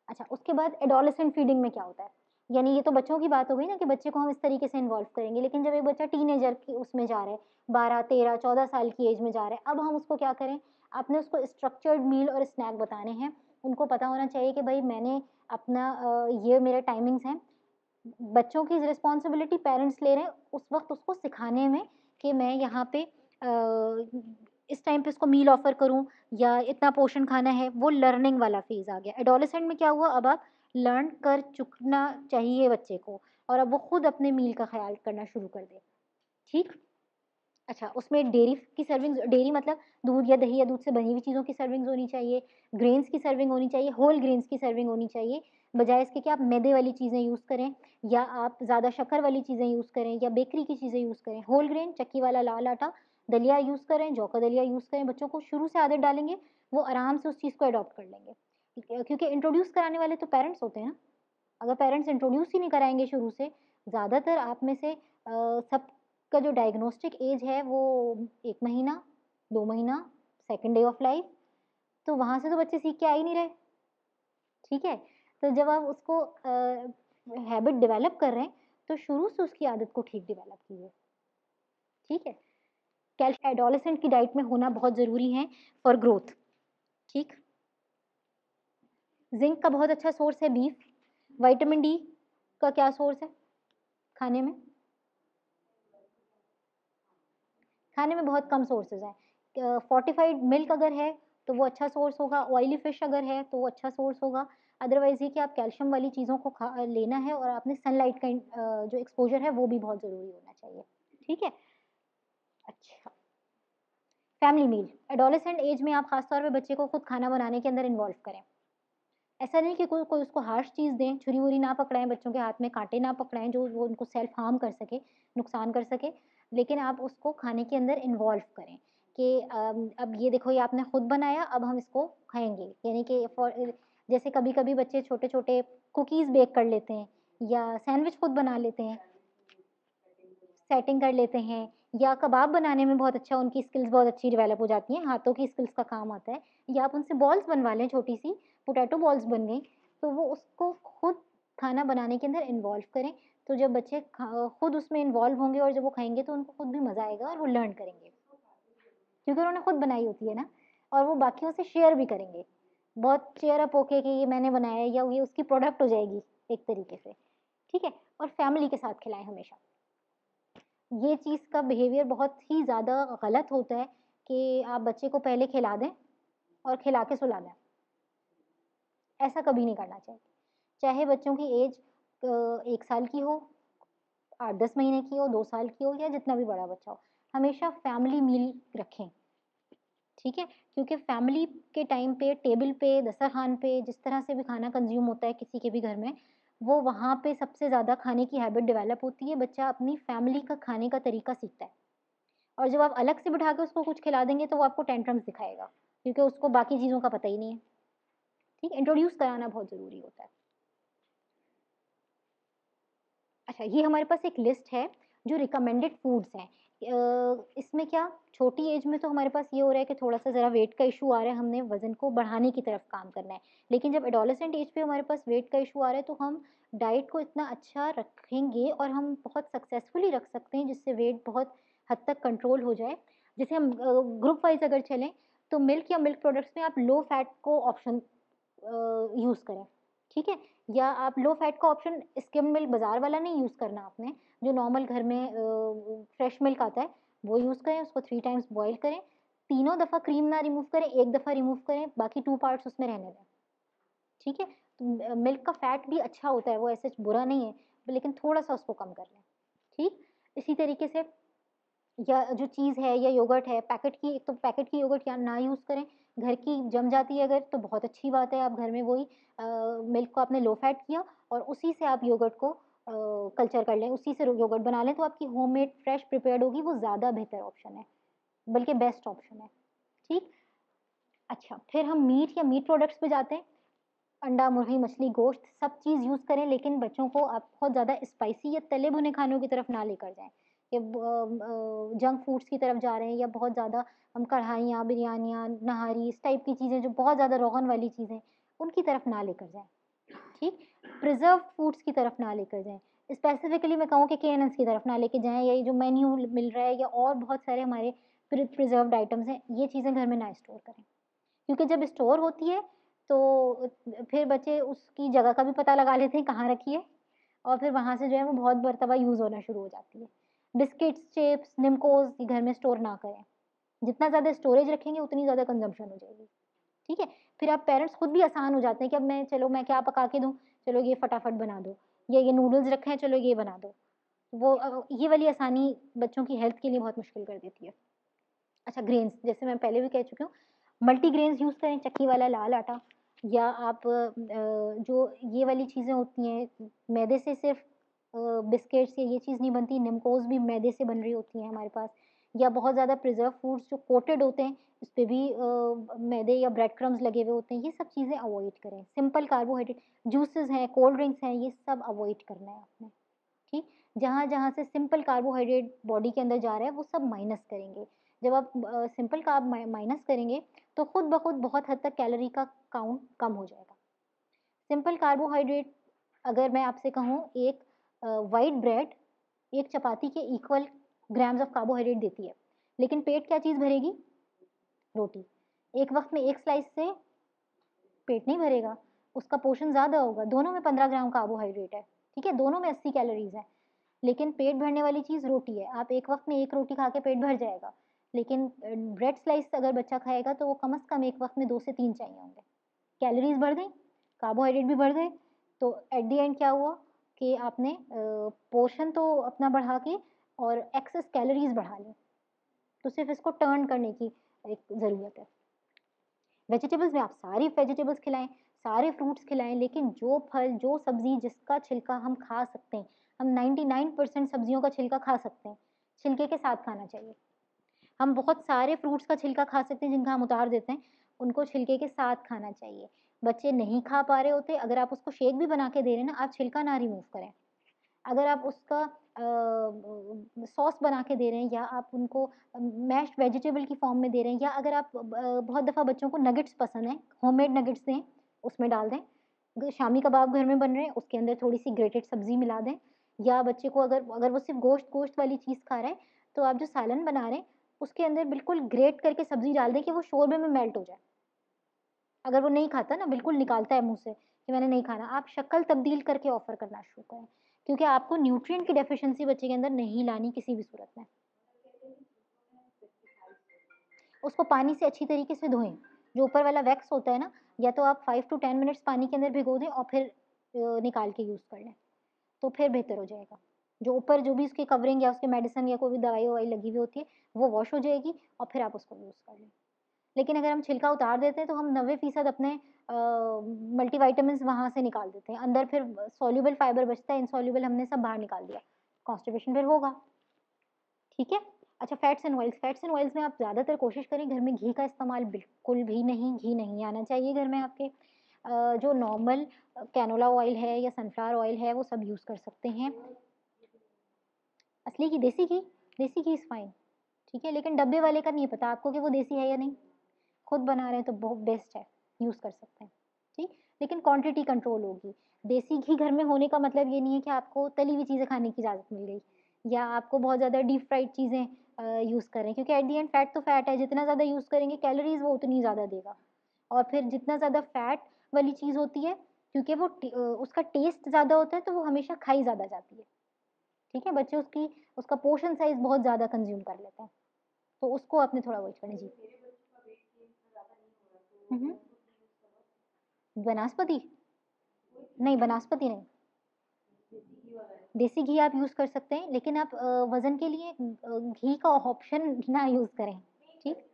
अच्छा उसके बाद एडोलेसेंट फीडिंग में क्या होता है? यानी ये तो बच्चों की बात हो गई ना कि बच्चे को हम इस तरीके से इन्वॉल्व करेंगे, लेकिन जब एक बच्चा टीनेजर की उसमें जा रहा है, बारह, तेरह, चौदह साल की एज में जा रहा है, अब हम उसको क्या करें? आपने उसको स्ट्रक्चर्ड मील और स्नैक बताने हैं। उनको पता होना चाहिए कि भाई मैंने अपना ये मेरे टाइमिंग्स हैं। बच्चों की रिस्पॉन्सिबिलिटी पेरेंट्स ले रहे हैं। उस वक्त उसको सिखाने में कि मैं यहाँ पे इस टाइम पे इसको मील ऑफ़र करूँ या इतना पोर्शन खाना है, वो लर्निंग वाला फ़ेज़ आ गया। एडोलेसेंट में क्या हुआ? अब आप लर्न कर चुकना चाहिए बच्चे को और अब वो खुद अपने मील का ख्याल करना शुरू कर दे। ठीक? अच्छा उसमें डेयरी की सर्विंग डेयरी मतलब दूध या दही या दूध से बनी हुई चीज़ों की सर्विंग्स होनी चाहिए ग्रेन्स की सर्विंग होनी चाहिए होल ग्रेन्स की सर्विंग होनी चाहिए, बजाय इसके कि आप मैदे वाली चीज़ें यूज़ करें या आप ज़्यादा शक्कर वाली चीज़ें यूज़ करें या बेकरी की चीज़ें यूज़ करें। होल ग्रेन चक्की वाला लाल आटा दलिया यूज़ करें जौ का दलिया यूज़ करें, बच्चों को शुरू से आदत डालेंगे, वो आराम से उस चीज़ को अडॉप्ट कर लेंगे। क्योंकि इंट्रोड्यूस कराने वाले तो पेरेंट्स होते हैं ना। अगर पेरेंट्स इंट्रोड्यूस ही नहीं कराएँगे शुरू से, ज़्यादातर आप में से सब का जो डायग्नोस्टिक एज है वो एक महीना, दो महीना सेकेंड डे ऑफ़ लाइफ तो वहाँ से तो बच्चे सीख के आ ही नहीं रहे। ठीक है तो जब आप उसको हैबिट डेवलप कर रहे हैं तो शुरू से उसकी आदत को ठीक डेवलप कीजिए। ठीक है कैल्शियम एडोलेसेंट की डाइट में होना बहुत ज़रूरी है फॉर ग्रोथ। ठीक? जिंक का बहुत अच्छा सोर्स है बीफ। विटामिन डी का क्या सोर्स है खाने में? खाने में बहुत कम सोर्सेज हैं। फोर्टिफाइड मिल्क अगर है तो वो अच्छा सोर्स होगा ऑयली फ़िश अगर है तो वो अच्छा सोर्स होगा। अदरवाइज़ ये कि आप कैल्शियम वाली चीज़ों को खा, लेना है और आपने सनलाइट का जो एक्सपोजर है वो भी बहुत ज़रूरी होना चाहिए। ठीक है? अच्छा। फैमिली मील एडोलेसेंट एज में आप खासतौर पे बच्चे को खुद खाना बनाने के अंदर इन्वॉल्व करें। ऐसा नहीं कि कोई कोई उसको हार्श चीज़ दें छुरी वुरी ना पकड़ाएँ, बच्चों के हाथ में कांटे ना पकड़ाएँ, जो वो उनको सेल्फ हार्म कर सके, नुकसान कर सके, लेकिन आप उसको खाने के अंदर इन्वॉल्व करें कि अब ये देखो, ये आपने खुद बनाया, अब हम इसको खाएँगे। यानी कि जैसे कभी कभी बच्चे छोटे छोटे कुकीज़ बेक कर लेते हैं, या सैंडविच खुद बना लेते हैं सेटिंग कर लेते हैं या कबाब बनाने में बहुत अच्छा उनकी स्किल्स बहुत अच्छी डेवलप हो जाती हैं, हाथों की स्किल्स का काम आता है। या आप उनसे बॉल्स बनवा लें छोटी सी पोटैटो बॉल्स बन गई तो वो उसको खुद खाना बनाने के अंदर इन्वॉल्व करें। तो जब बच्चे खुद उसमें इन्वॉल्व होंगे और जब वो खाएँगे तो उनको खुद भी मज़ा आएगा और वो लर्न करेंगे। क्योंकि उन्होंने खुद बनाई होती है ना, और वो बाकियों से शेयर भी करेंगे। बहुत चेयर अप होके कि ये मैंने बनाया या ये उसकी प्रोडक्ट हो जाएगी, एक तरीके से। ठीक है? और फैमिली के साथ खिलाएँ हमेशा। ये चीज़ का बिहेवियर बहुत ही ज़्यादा गलत होता है कि आप बच्चे को पहले खिला दें और खिला के सुला दें। ऐसा कभी नहीं करना चाहिए। चाहे बच्चों की एज एक साल की हो, आठ दस महीने की हो, दो साल की हो या जितना भी बड़ा बच्चा हो, हमेशा फैमिली मील रखें। ठीक है? क्योंकि फैमिली के टाइम पे टेबल पे, दस्तरखान पे, जिस तरह से भी खाना कंज्यूम होता है किसी के भी घर में वो वहाँ पे सबसे ज़्यादा खाने की हैबिट डेवलप होती है, बच्चा अपनी फैमिली का खाने का तरीका सीखता है। और जब आप अलग से बिठा के उसको कुछ खिला देंगे तो वो आपको टेंट्रम्स दिखाएगा, क्योंकि उसको बाकी चीज़ों का पता ही नहीं है। ठीक, इंट्रोड्यूस कराना बहुत ज़रूरी होता है। अच्छा ये हमारे पास एक लिस्ट है जो रिकमेंडेड फूड्स हैं। इसमें क्या, छोटी एज में तो हमारे पास ये हो रहा है कि थोड़ा सा ज़रा वेट का इशू आ रहा है, हमने वज़न को बढ़ाने की तरफ़ काम करना है। लेकिन जब एडोलेसेंट एज पे हमारे पास वेट का इशू आ रहा है तो हम डाइट को इतना अच्छा रखेंगे और हम बहुत सक्सेसफुली रख सकते हैं, जिससे वेट बहुत हद तक कंट्रोल हो जाए। जैसे हम ग्रुप वाइज अगर चलें तो मिल्क या मिल्क प्रोडक्ट्स में आप लो फैट को ऑप्शन यूज़ करें, ठीक है? या आप लो फैट का ऑप्शन स्किम मिल्क बाज़ार वाला नहीं यूज़ करना आपने, जो नॉर्मल घर में फ्रेश मिल्क आता है, वो यूज़ करें, उसको थ्री टाइम्स बॉईल करें, तीनों दफ़ा क्रीम ना रिमूव करें, एक दफ़ा रिमूव करें, बाकी टू पार्ट्स उसमें रहने दें। ठीक है? तो मिल्क का फैट भी अच्छा होता है, वो ऐसे बुरा नहीं है, लेकिन थोड़ा सा उसको कम कर लें। ठीक? इसी तरीके से या जो चीज़ है या योगर्ट है पैकेट की एक तो पैकेट की योगर्ट या ना यूज़ करें। घर की जम जाती है अगर तो बहुत अच्छी बात है आप घर में वही मिल्क को आपने लो फैट किया और उसी से आप योगर्ट को आ, कल्चर कर लें उसी से योगर्ट बना लें तो आपकी होममेड फ्रेश प्रिपेयर्ड होगी वो ज़्यादा बेहतर ऑप्शन है बल्कि बेस्ट ऑप्शन है ठीक? अच्छा फिर हम मीट या मीट प्रोडक्ट्स पे जाते हैं। अंडा मुर्गी मछली गोश्त सब चीज़ यूज़ करें लेकिन बच्चों को आप बहुत ज़्यादा स्पाइसी या तले भुने खानों की तरफ़ ना लेकर जाएँ। कि जंक फूड्स की तरफ़ जा रहे हैं या बहुत ज़्यादा हम कढ़ाइयाँ, बिरयानियाँ, नहारी, इस टाइप की चीज़ें जो बहुत ज़्यादा रोगन वाली चीज़ें, उनकी तरफ़ ना लेकर जाएँ, ठीक? प्रिजर्व फूड्स की तरफ़ ना लेकर जाएँ। स्पेसिफिकली मैं कहूँ कि के की तरफ़ ना लेकर जाएँ या ये जो मेन्यू मिल रहा है या और बहुत सारे हमारे प्रिजर्व्ड आइटम्स हैं, ये चीज़ें घर में ना स्टोर करें। क्योंकि जब स्टोर होती है तो फिर बच्चे उसकी जगह का भी पता लगा लेते हैं कहाँ रखी है और फिर वहाँ से जो है वो बहुत मरतबा यूज़ होना शुरू हो जाती है। बिस्किट्स, चिप्स निमकोज घर में स्टोर ना करें। जितना ज़्यादा स्टोरेज रखेंगे, उतनी ज़्यादा कंजम्पशन हो जाएगी। ठीक है? फिर आप पेरेंट्स खुद भी आसान हो जाते हैं कि अब मैं, चलो मैं क्या पका के दूँ? चलो ये फटाफट बना दो। या ये नूडल्स रखे हैं चलो ये बना दो। वो ये वाली आसानी बच्चों की हेल्थ के लिए बहुत मुश्किल कर देती है। अच्छा ग्रेन्स जैसे मैं पहले भी कह चुकी हूँ मल्टी ग्रेन्स यूज़ करें, चक्की वाला, लाल आटा। या आप जो ये वाली चीज़ें होती हैं, मैदे से सिर्फ़ बिस्किट्स या ये चीज़ नहीं बनती निमकोज भी मैदे से बन रही होती हैं हमारे पास या बहुत ज़्यादा प्रिजर्व फूड्स जो कोटेड होते हैं उस पर भी आ, मैदे या ब्रेड क्रम्स लगे हुए होते हैं ये सब चीज़ें अवॉइड करें। सिंपल कार्बोहाइड्रेट जूसेस हैं कोल्ड ड्रिंक्स हैं ये सब अवॉइड करना है आपने ठीक? जहाँ जहाँ से सिंपल कार्बोहाइड्रेट बॉडी के अंदर जा रहा है वो सब माइनस करेंगे। जब आप सिंपल कार्ब माइनस करेंगे तो खुद ब खुद बहुत हद तक कैलोरी का काउंट कम हो जाएगा। सिंपल कार्बोहाइड्रेट अगर मैं आपसे कहूँ एक वाइट ब्रेड एक चपाती के इक्वल ग्राम्स ऑफ़ कार्बोहाइड्रेट देती है। लेकिन पेट क्या चीज़ भरेगी? रोटी। एक वक्त में एक स्लाइस से पेट नहीं भरेगा, उसका पोषण ज़्यादा होगा। दोनों में पंद्रह ग्राम कार्बोहाइड्रेट है, ठीक है? दोनों में अस्सी कैलोरीज है। लेकिन पेट भरने वाली चीज़ रोटी है। आप एक वक्त में एक रोटी खा के पेट भर जाएगा। लेकिन ब्रेड स्लाइस अगर बच्चा खाएगा तो वो कम अज़ कम एक वक्त में दो से तीन चाहिए होंगे। कैलोरीज बढ़ गई कार्बोहाइड्रेट भी बढ़ गए तो एट दी एंड क्या हुआ? कि आपने पोर्शन तो अपना बढ़ा के और एक्सेस कैलोरीज बढ़ा ली। तो सिर्फ़ इसको टर्न करने की एक ज़रूरत है। वेजिटेबल्स में आप सारी वेजिटेबल्स खिलाएँ, सारे फ्रूट्स खिलाएँ, लेकिन जो फल, जो सब्ज़ी जिसका छिलका हम खा सकते हैं, हम 99 परसेंट सब्जियों का छिलका खा सकते हैं, छिलके के साथ खाना चाहिए। हम बहुत सारे फ्रूट्स का छिलका खा सकते हैं जिनका हम उतार देते हैं, उनको छिलके के साथ खाना चाहिए। बच्चे नहीं खा पा रहे होते, अगर आप उसको शेक भी बना के दे रहे हैं ना, आप छिलका ना रिमूव करें। अगर आप उसका सॉस बना के दे रहे हैं या आप उनको मैश्ड वेजिटेबल की फॉर्म में दे रहे हैं या अगर आप बहुत दफ़ा बच्चों को नगेट्स पसंद हैं होममेड नगेट्स दें, उसमें डाल दें शामी कबाब घर में बन रहे हैं, उसके अंदर थोड़ी सी ग्रेटेड सब्ज़ी मिला दें, या बच्चे को अगर अगर वो सिर्फ़ गोश्त गोश्त वाली चीज़ खा रहा है तो आप जो सालन बना रहे हैं, उसके अंदर बिल्कुल ग्रेट करके सब्ज़ी डाल दें कि वो शोरबे में मेल्ट हो जाए। अगर वो नहीं खाता ना, बिल्कुल निकालता है मुँह से कि मैंने नहीं खाना, आप शक्ल तब्दील करके ऑफ़र करना शुरू करें। क्योंकि आपको न्यूट्रिएंट की डेफिशिएंसी बच्चे के अंदर नहीं लानी किसी भी सूरत में। उसको पानी से अच्छी तरीके से धोएँ। जो ऊपर वाला वैक्स होता है ना, या तो आप फाइव टू टेन मिनट्स पानी के अंदर भिगो दें और फिर निकाल के यूज़ कर लें। तो फिर बेहतर हो जाएगा। जो ऊपर जो भी उसकी कवरिंग या उसके मेडिसिन या कोई भी दवाई ववाई लगी हुई होती है, वो वॉश हो जाएगी और फिर आप उसको यूज़ कर लें। लेकिन अगर हम छिलका उतार देते हैं तो हम नबे फ़ीसद अपने मल्टी वहाँ से निकाल देते हैं। अंदर फिर सॉल्यूबल फाइबर बचता है इनसॉल्यूबल हमने सब बाहर निकाल दिया। कॉन्स्टिपेशन फिर होगा। ठीक है? अच्छा fats and oils fats and oils में आप ज़्यादातर कोशिश करें, घर में घी का इस्तेमाल बिल्कुल भी नहीं, घी नहीं आना चाहिए घर में आपके। जो नॉर्मल कैनोला ऑयल है या सनफ्लावर ऑयल है, वो सब यूज़ कर सकते हैं। असली घी, देसी घी? देसी घी इज़ फाइन ठीक है? लेकिन डब्बे वाले का नहीं पता आपको कि वो देसी है या नहीं। खुद बना रहे हैं तो बहुत बेस्ट है यूज़ कर सकते हैं। ठीक? लेकिन क्वांटिटी कंट्रोल होगी। देसी घी घर में होने का मतलब ये नहीं है कि आपको तली हुई चीज़ें खाने की इजाज़त मिल गई, या आपको बहुत ज़्यादा डीप फ्राइड चीज़ें यूज़ करें, क्योंकि एट दी एंड फैट तो फैट है, जितना ज़्यादा यूज़ करेंगे कैलोरीज वो उतनी ज़्यादा देगा। और फिर जितना ज़्यादा फैट वाली चीज़ होती है, क्योंकि वो उसका टेस्ट ज़्यादा होता है तो वो हमेशा खाई ज़्यादा जाती है। ठीक है? बच्चे उसकी, उसका पोर्शन साइज़ बहुत ज़्यादा कंज्यूम कर लेते हैं। तो उसको आपने थोड़ा अवॉइड करना जी वनस्पति? नहीं वनस्पति नहीं। देसी घी आप यूज़ कर सकते हैं, लेकिन आप वज़न के लिए घी का ऑप्शन ना यूज़ करें, ठीक?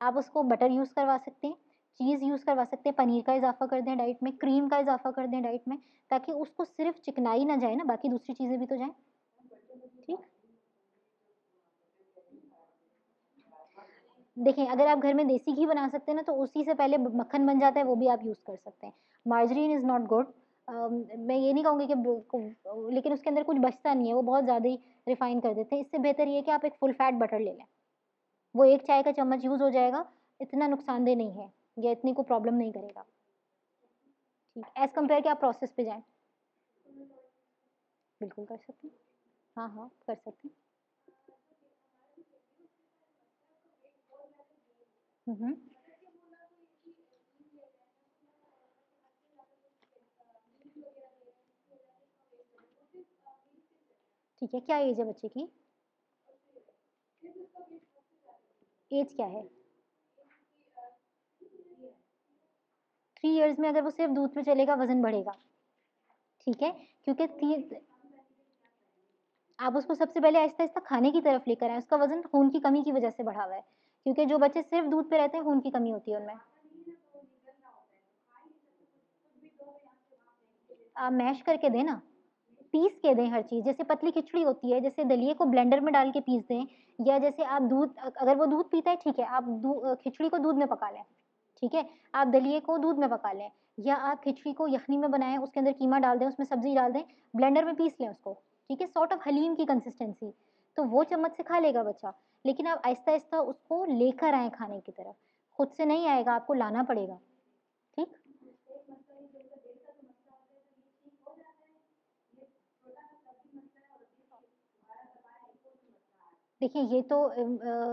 आप उसको बटर यूज़ करवा सकते हैं चीज़ यूज़ करवा सकते हैं, पनीर का इजाफा कर दें डाइट में क्रीम का इजाफा कर दें डाइट में, ताकि उसको सिर्फ़ चिकनाई ना जाए ना, बाकी दूसरी चीज़ें भी तो जाएँ ठीक देखें, अगर आप घर में देसी घी बना सकते हैं ना तो उसी से पहले मक्खन बन जाता है, वो भी आप यूज़ कर सकते हैं। मार्जरीन इज़ नॉट गुड मैं ये नहीं कहूँगी कि लेकिन उसके अंदर कुछ बचता नहीं है, वो बहुत ज़्यादा ही रिफाइन कर देते हैं। इससे बेहतर ये कि आप एक फुल फैट बटर ले लें। वो एक चाय का चम्मच यूज़ हो जाएगा, इतना नुकसानदेह नहीं है, या इतनी को प्रॉब्लम नहीं करेगा। ठीक एज़ कंपेयर कि आप प्रोसेस पे जाएँ। बिल्कुल कर सकते हैं। हाँ हाँ कर सकते हैं। हम्म ठीक है, क्या एज है बच्चे की? एज क्या है? थ्री इयर्स में अगर वो सिर्फ़ दूध पे चलेगा, वज़न बढ़ेगा। ठीक है? क्योंकि आप उसको सबसे पहले आहिस्ता आहिस्ता खाने की तरफ़ लेकर आए। उसका वज़न खून की कमी की वजह से बढ़ा हुआ है। क्योंकि जो बच्चे सिर्फ़ दूध पे रहते हैं, खून की कमी होती है उनमें। आप मैश करके दें ना, पीस के दें हर चीज़। जैसे पतली खिचड़ी होती है, जैसे दलिए को ब्लेंडर में डाल के पीस दें, या जैसे आप दूध, अगर वो दूध पीता है, ठीक है, आप खिचड़ी को दूध में पका लें, ठीक है? आप दलिए को दूध में पका लें, या आप खिचड़ी को यखनी में बनाएँ, उसके अंदर कीमा डाल दें, उसमें सब्ज़ी डाल दें ब्लेंडर में पीस लें उसको, ठीक है? सॉर्ट ऑफ़ हलीम की कंसिस्टेंसी तो वो चम्मच से खा लेगा बच्चा। लेकिन आप आहिस्ता आहिस्ता उसको लेकर आए खाने की तरफ़। खुद से नहीं आएगा, आपको लाना पड़ेगा। ठीक? देखिए, ये तो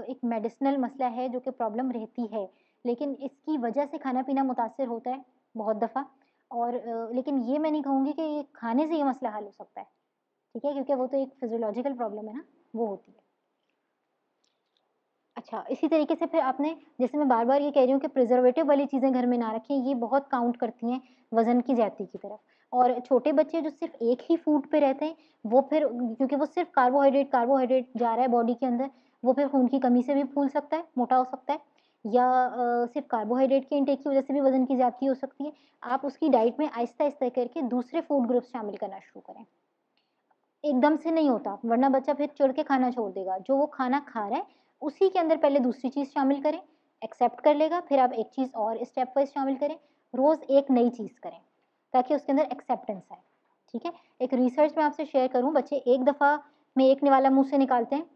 एक मेडिसिनल मसला है जो कि प्रॉब्लम रहती है, लेकिन इसकी वजह से खाना पीना मुतासर होता है बहुत दफ़ा। और लेकिन ये मैं नहीं कहूँगी कि ये खाने से ये मसला हल हो सकता है। ठीक है? क्योंकि वो तो एक फिजियोलॉजिकल प्रॉब्लम है ना, वो होती है। अच्छा इसी तरीके से फिर आपने, जैसे मैं बार बार ये कह रही हूँ कि प्रिजर्वेटिव वाली चीज़ें घर में ना रखें, ये बहुत काउंट करती हैं वज़न की ज्यादती की तरफ़। और छोटे बच्चे जो सिर्फ़ एक ही फ़ूड पे रहते हैं, वो फिर, क्योंकि वो सिर्फ़ कार्बोहाइड्रेट कार्बोहाइड्रेट जा रहा है बॉडी के अंदर, वो फिर खून की कमी से भी फूल सकता है, मोटा हो सकता है, या सिर्फ़ कार्बोहाइड्रेट के इंटेक की वजह से भी वज़न की ज़्यादती हो सकती है, आप उसकी डाइट में आहिस्ता आहिस्ता करके दूसरे फ़ूड ग्रुप्स शामिल करना शुरू करें। एकदम से नहीं होता, वरना बच्चा फिर चढ़ के खाना छोड़ देगा, जो वो खाना खा रहा है उसी के अंदर पहले दूसरी चीज़ शामिल करें एक्सेप्ट कर लेगा, फिर आप एक चीज़ और स्टेप वाइज शामिल करें, रोज़ एक नई चीज़ करें, ताकि उसके अंदर एक्सेप्टेंस आए, ठीक है? एक रिसर्च में आपसे शेयर करूँ, बच्चे एक दफ़ा में एक निवाला मुँह से निकालते हैं,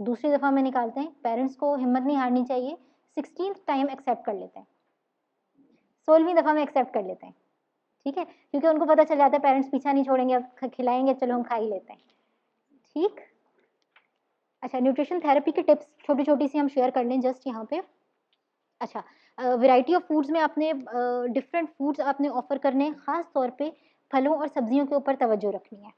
दूसरी दफ़ा में निकालते हैं पेरेंट्स को हिम्मत नहीं हारनी चाहिए सिक्सटीन टाइम एक्सेप्ट कर लेते हैं, सोलहवीं दफ़ा में एक्सेप्ट कर लेते हैं, ठीक है? क्योंकि उनको पता चल जाता है पेरेंट्स पीछा नहीं छोड़ेंगे, अब खिलाएँगे, चलो हम खा ही लेते हैं, ठीक? अच्छा न्यूट्रिशन थेरेपी की टिप्स छोटी छोटी सी हम शेयर कर लें जस्ट यहाँ पे। अच्छा वैरायटी ऑफ़ फूड्स में आपने डिफरेंट फूड्स आपने ऑफ़र करने हैं, ख़ास तौर पे फलों और सब्जियों के ऊपर तवज्जो रखनी है,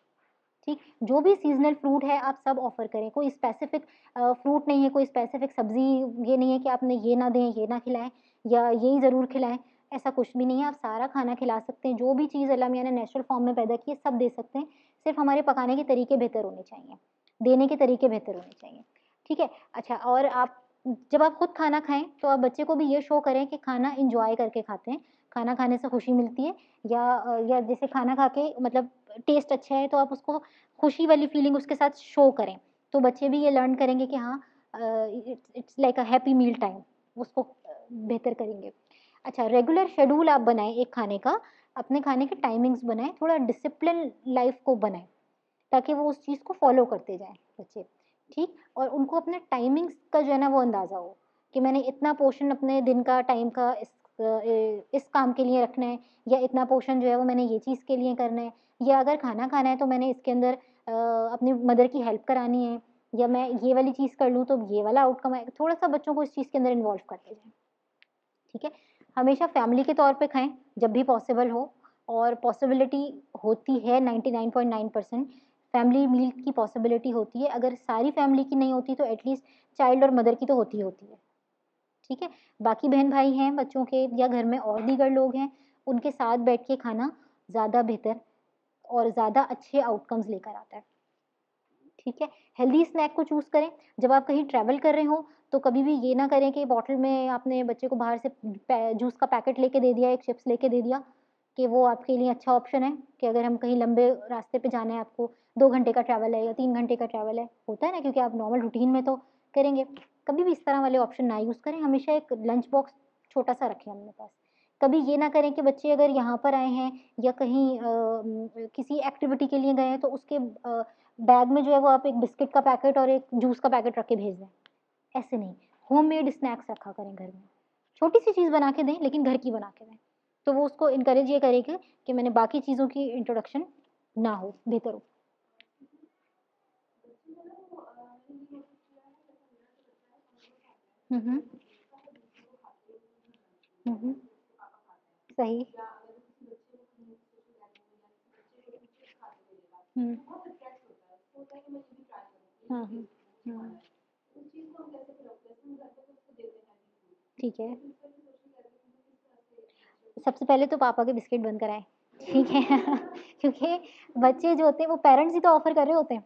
ठीक? जो भी सीजनल फ्रूट है, आप सब ऑफ़र करें, कोई स्पेसिफिक फ्रूट नहीं है, कोई स्पेसिफिक सब्ज़ी ये नहीं है कि आपने ये ना दें, ये ना खिलाएँ, या यही ज़रूर खिलाएँ, ऐसा कुछ भी नहीं है, आप सारा खाना खिला सकते हैं, जो भी चीज़ अल्लाह मियाँ ने नेचुरल फॉर्म में पैदा की है, सब दे सकते हैं, सिर्फ़ हमारे पकाने के तरीके बेहतर होने चाहिए। देने के तरीके बेहतर होने चाहिए। ठीक है? अच्छा और आप जब आप खुद खाना खाएँ तो आप बच्चे को भी ये शो करें कि खाना इंजॉय करके खाते हैं। खाना खाने से खुशी मिलती है, या या जैसे खाना खा के मतलब टेस्ट अच्छा है तो आप उसको खुशी वाली फीलिंग उसके साथ शो करें। तो बच्चे भी ये लर्न करेंगे कि हाँ it's like a happy meal time उसको बेहतर करेंगे। अच्छा रेगुलर शेड्यूल आप बनाएँ एक खाने का, अपने खाने के टाइमिंग्स बनाएँ, थोड़ा डिसिप्लिन लाइफ को बनाएँ। ताकि वो उस चीज़ को फॉलो करते जाएँ बच्चे, ठीक? और उनको अपने टाइमिंग्स का जो है ना वो अंदाज़ा हो कि मैंने इतना पोर्शन अपने दिन का टाइम का इस इस काम के लिए रखना है, या इतना पोर्शन जो है वो मैंने ये चीज़ के लिए करना है, या अगर खाना खाना है तो मैंने इसके अंदर अपनी मदर की हेल्प करानी है, या मैं ये वाली चीज़ कर लूँ तो ये वाला आउटकम है थोड़ा सा बच्चों को इस चीज़ के अंदर इन्वॉल्व करते जाएँ, ठीक है? हमेशा फैमिली के तौर पे खाएँ, जब भी पॉसिबल हो, और पॉसिबिलिटी होती है 99.9 परसेंट फैमिली मील की पॉसिबिलिटी होती है। अगर सारी फैमिली की नहीं होती तो एटलीस्ट चाइल्ड और मदर की तो होती होती है। ठीक है? बाकी बहन भाई हैं, बच्चों के या घर में और दीगर लोग हैं, उनके साथ बैठ के खाना ज़्यादा बेहतर और ज़्यादा अच्छे आउटकम्स लेकर आता है। ठीक है? हेल्दी स्नैक को चूज़ करें। जब आप कहीं ट्रैवल कर रहे हो तो कभी भी ये ना करें कि बॉटल में आपने बच्चे को बाहर से जूस का पैकेट लेके दे दिया, एक चिप्स लेके दे दिया कि वो आपके लिए अच्छा ऑप्शन है कि अगर हम कहीं लंबे रास्ते पे जाना है आपको दो घंटे का ट्रैवल है या तीन घंटे का ट्रैवल है होता है ना क्योंकि आप नॉर्मल रूटीन में तो करेंगे। कभी भी इस तरह वाले ऑप्शन ना यूज़ करें हमेशा एक लंच बॉक्स छोटा सा रखें अपने पास। कभी ये ना करें कि बच्चे अगर यहाँ पर आए हैं या कहीं आ, किसी एक्टिविटी के लिए गए हैं तो उसके आ, बैग में जो है वो आप एक बिस्किट का पैकेट और एक जूस का पैकेट रख के भेज दें। ऐसे नहीं होम मेड स्नैक्स रखा करें घर में। छोटी सी चीज़ बना के दें लेकिन घर की बना के दें। तो वो उसको इनक्रेज ये करेगा कि मैंने बाकी चीज़ों की इंट्रोडक्शन ना हो, बेहतर हो। हम्म हम्म। सही। हम्म। हाँ हाँ हाँ। ठीक है। सबसे पहले तो पापा के बिस्किट बंद कराएँ, ठीक है? *laughs* क्योंकि बच्चे जो होते हैं, वो पेरेंट्स ही तो ऑफ़र कर रहे होते हैं,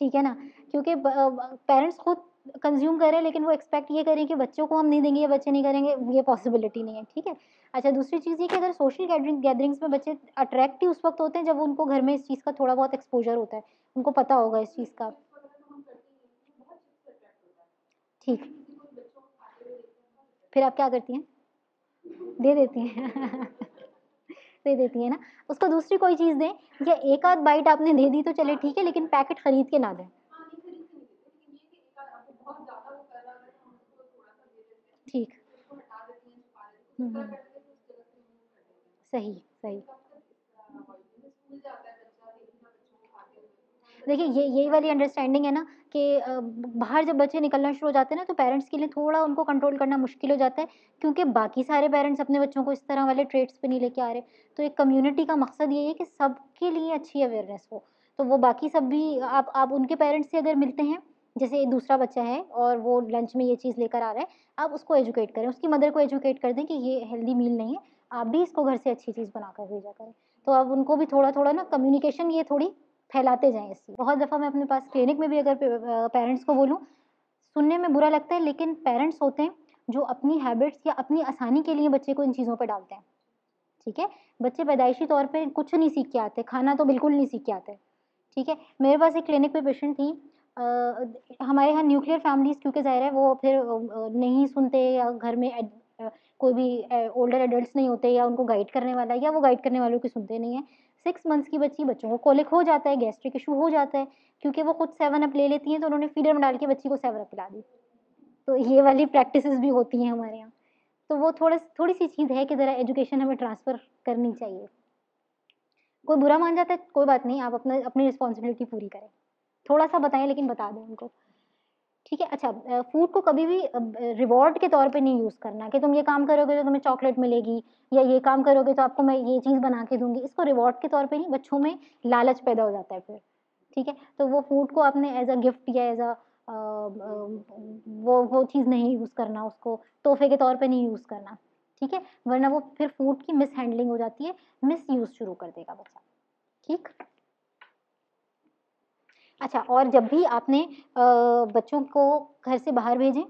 ठीक है ना? क्योंकि पेरेंट्स खुद कंज्यूम करें लेकिन वो एक्सपेक्ट ये करें कि बच्चों को हम नहीं देंगे या बच्चे नहीं करेंगे, ये पॉसिबिलिटी नहीं है, ठीक है? अच्छा दूसरी चीज़ ये कि अगर सोशल गैदरिंग गैदरिंग्स में बच्चे अट्रैक्ट ही उस वक्त होते हैं जब उनको घर में इस चीज़ का थोड़ा बहुत एक्सपोजर होता है। उनको पता होगा इस चीज़ का। ठीक। फिर आप क्या करती हैं? दे देती हैं। *laughs* दे देती है ना? उसको दूसरी कोई चीज़ दें? या एक आध बाइट आपने दे दी तो चले ठीक है, लेकिन पैकेट खरीद के ना दें। ठीक। सही सही। देखिए, ये यही वाली अंडरस्टैंडिंग है ना कि बाहर जब बच्चे निकलना शुरू हो जाते हैं ना तो पेरेंट्स के लिए थोड़ा उनको कंट्रोल करना मुश्किल हो जाता है, क्योंकि बाकी सारे पेरेंट्स अपने बच्चों को इस तरह वाले ट्रेड्स पे नहीं लेके आ रहे। तो एक कम्युनिटी का मकसद ये है कि सबके लिए अच्छी अवेयरनेस हो। तो वो बाकी सब भी, आप आप उनके पेरेंट्स से अगर मिलते हैं, जैसे दूसरा बच्चा है और वो लंच में ये चीज़ लेकर आ रहा है, आप उसको एजुकेट करें। उसकी मदर को एजुकेट कर दें कि ये हेल्दी मील नहीं है, आप भी इसको घर से अच्छी चीज़ बना कर भेजा करें। तो अब उनको भी थोड़ा थोड़ा ना कम्युनिकेशन ये थोड़ी फैलाते जाएँ इससे। बहुत दफ़ा मैं अपने पास क्लिनिक में भी अगर पेरेंट्स को बोलूँ सुनने में बुरा लगता है लेकिन पेरेंट्स होते हैं जो अपनी हैबिट्स या अपनी आसानी के लिए बच्चे को इन चीज़ों पर डालते हैं। ठीक है? बच्चे पैदाइशी तौर पर कुछ नहीं सीख के आते खाना तो बिल्कुल नहीं सीख के आते। ठीक है? मेरे पास एक क्लिनिक पे पेशेंट थी आ, हमारे यहाँ न्यूक्लियर फैमिलीज़ क्योंकि ज़ाहिर है वो फिर नहीं सुनते या घर में कोई भी ओल्डर एडल्ट नहीं होते या उनको गाइड करने वाला या वो गाइड करने वालों की सुनते नहीं है। सिक्स मंथ्स की बच्ची बच्चों को कोलिक हो जाता है गैस्ट्रिक इशू हो जाता है, क्योंकि वो खुद सेवन अप ले लेती हैं तो उन्होंने फीडर में डाल के बच्ची को सेवन अप पिला दी। तो ये वाली प्रैक्टिस भी होती हैं हमारे यहाँ। तो वो थोड़ा, थोड़ी सी चीज़ है कि ज़रा एजुकेशन हमें ट्रांसफ़र करनी चाहिए। कोई बुरा मान जाता है, कोई बात नहीं, आप अपना, अपनी रिस्पॉन्सिबिलिटी पूरी करें। थोड़ा सा बताएँ लेकिन बता दें उनको। ठीक है? अच्छा फ़ूड को कभी भी रिवॉर्ड के तौर पे नहीं यूज़ करना कि तुम ये काम करोगे तो तुम्हें चॉकलेट मिलेगी या ये काम करोगे तो आपको मैं ये चीज़ बना के दूँगी। इसको रिवॉर्ड के तौर पे नहीं, बच्चों में लालच पैदा हो जाता है फिर, ठीक है? तो वो फ़ूड को आपने एज अ गिफ्ट या एज अ वो वो चीज़ नहीं यूज़ करना, उसको तोहफे के तौर पर नहीं यूज़ करना, ठीक है? वरना वो फिर फ़ूड की मिस हैंडलिंग हो जाती है मिस यूज़ शुरू कर देगा बच्चा, ठीक? अच्छा और जब भी आपने बच्चों को घर से बाहर भेजें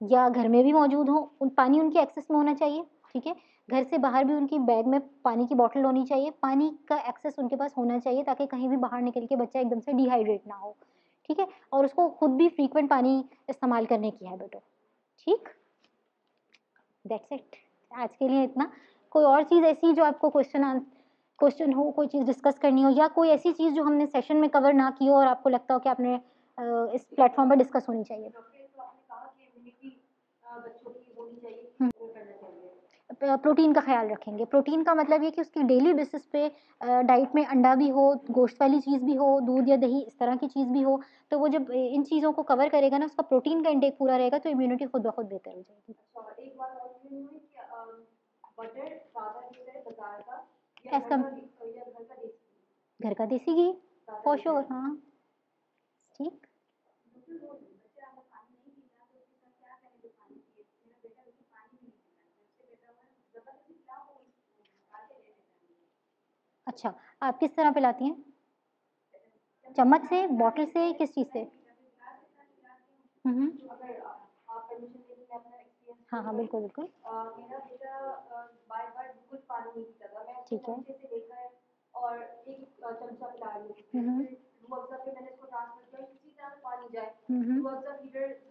या घर में भी मौजूद हो, उन, पानी उनके एक्सेस में होना चाहिए, ठीक है? घर से बाहर भी उनकी बैग में पानी की बॉटल होनी चाहिए, पानी का एक्सेस उनके पास होना चाहिए ताकि कहीं भी बाहर निकल के बच्चा एकदम से डिहाइड्रेट ना हो, ठीक है? और उसको खुद भी फ्रीक्वेंट पानी इस्तेमाल करने की हो, ठीक? दैट्स इट आज के लिए इतना। कोई और चीज़ ऐसी जो आपको क्वेश्चन क्वेश्चन हो कोई चीज़ डिस्कस करनी हो या कोई ऐसी चीज़ जो हमने सेशन में कवर ना की हो और आपको लगता हो कि आपने इस प्लेटफॉर्म पर डिस्कस होनी चाहिए। तो चाहिए हम्म। प्रोटीन का ख्याल रखेंगे। प्रोटीन का मतलब ये कि उसकी डेली बेसिस पे डाइट में अंडा भी हो गोश्त वाली चीज़ भी हो दूध या दही इस तरह की चीज़ भी हो तो वो जब इन चीज़ों को कवर करेगा ना उसका प्रोटीन का इंटेक पूरा रहेगा तो इम्यूनिटी खुद ब खुद बेहतर हो जाएगी। और एक बात और ये हुई कि बटर ज़्यादा यूज़ है बाज़ार का या As घर का देसी घी? फॉर यूज़ श्योर हाँ। ठीक। है है अच्छा आप किस तरह पिलाती हैं? चम्मच से बॉटल से किस चीज़ से? हम्म। हाँ हाँ बिल्कुल बिल्कुल मेरा बेटा बार बार बिल्कुल पानी नहीं पीता था मैं उसको ठीक है। और एक चमचा पिला रही थी। फिर रूह अफ़ज़ा पे मैंने इसको ट्रांसफ़र किया किसी तरह से पानी जाए रूह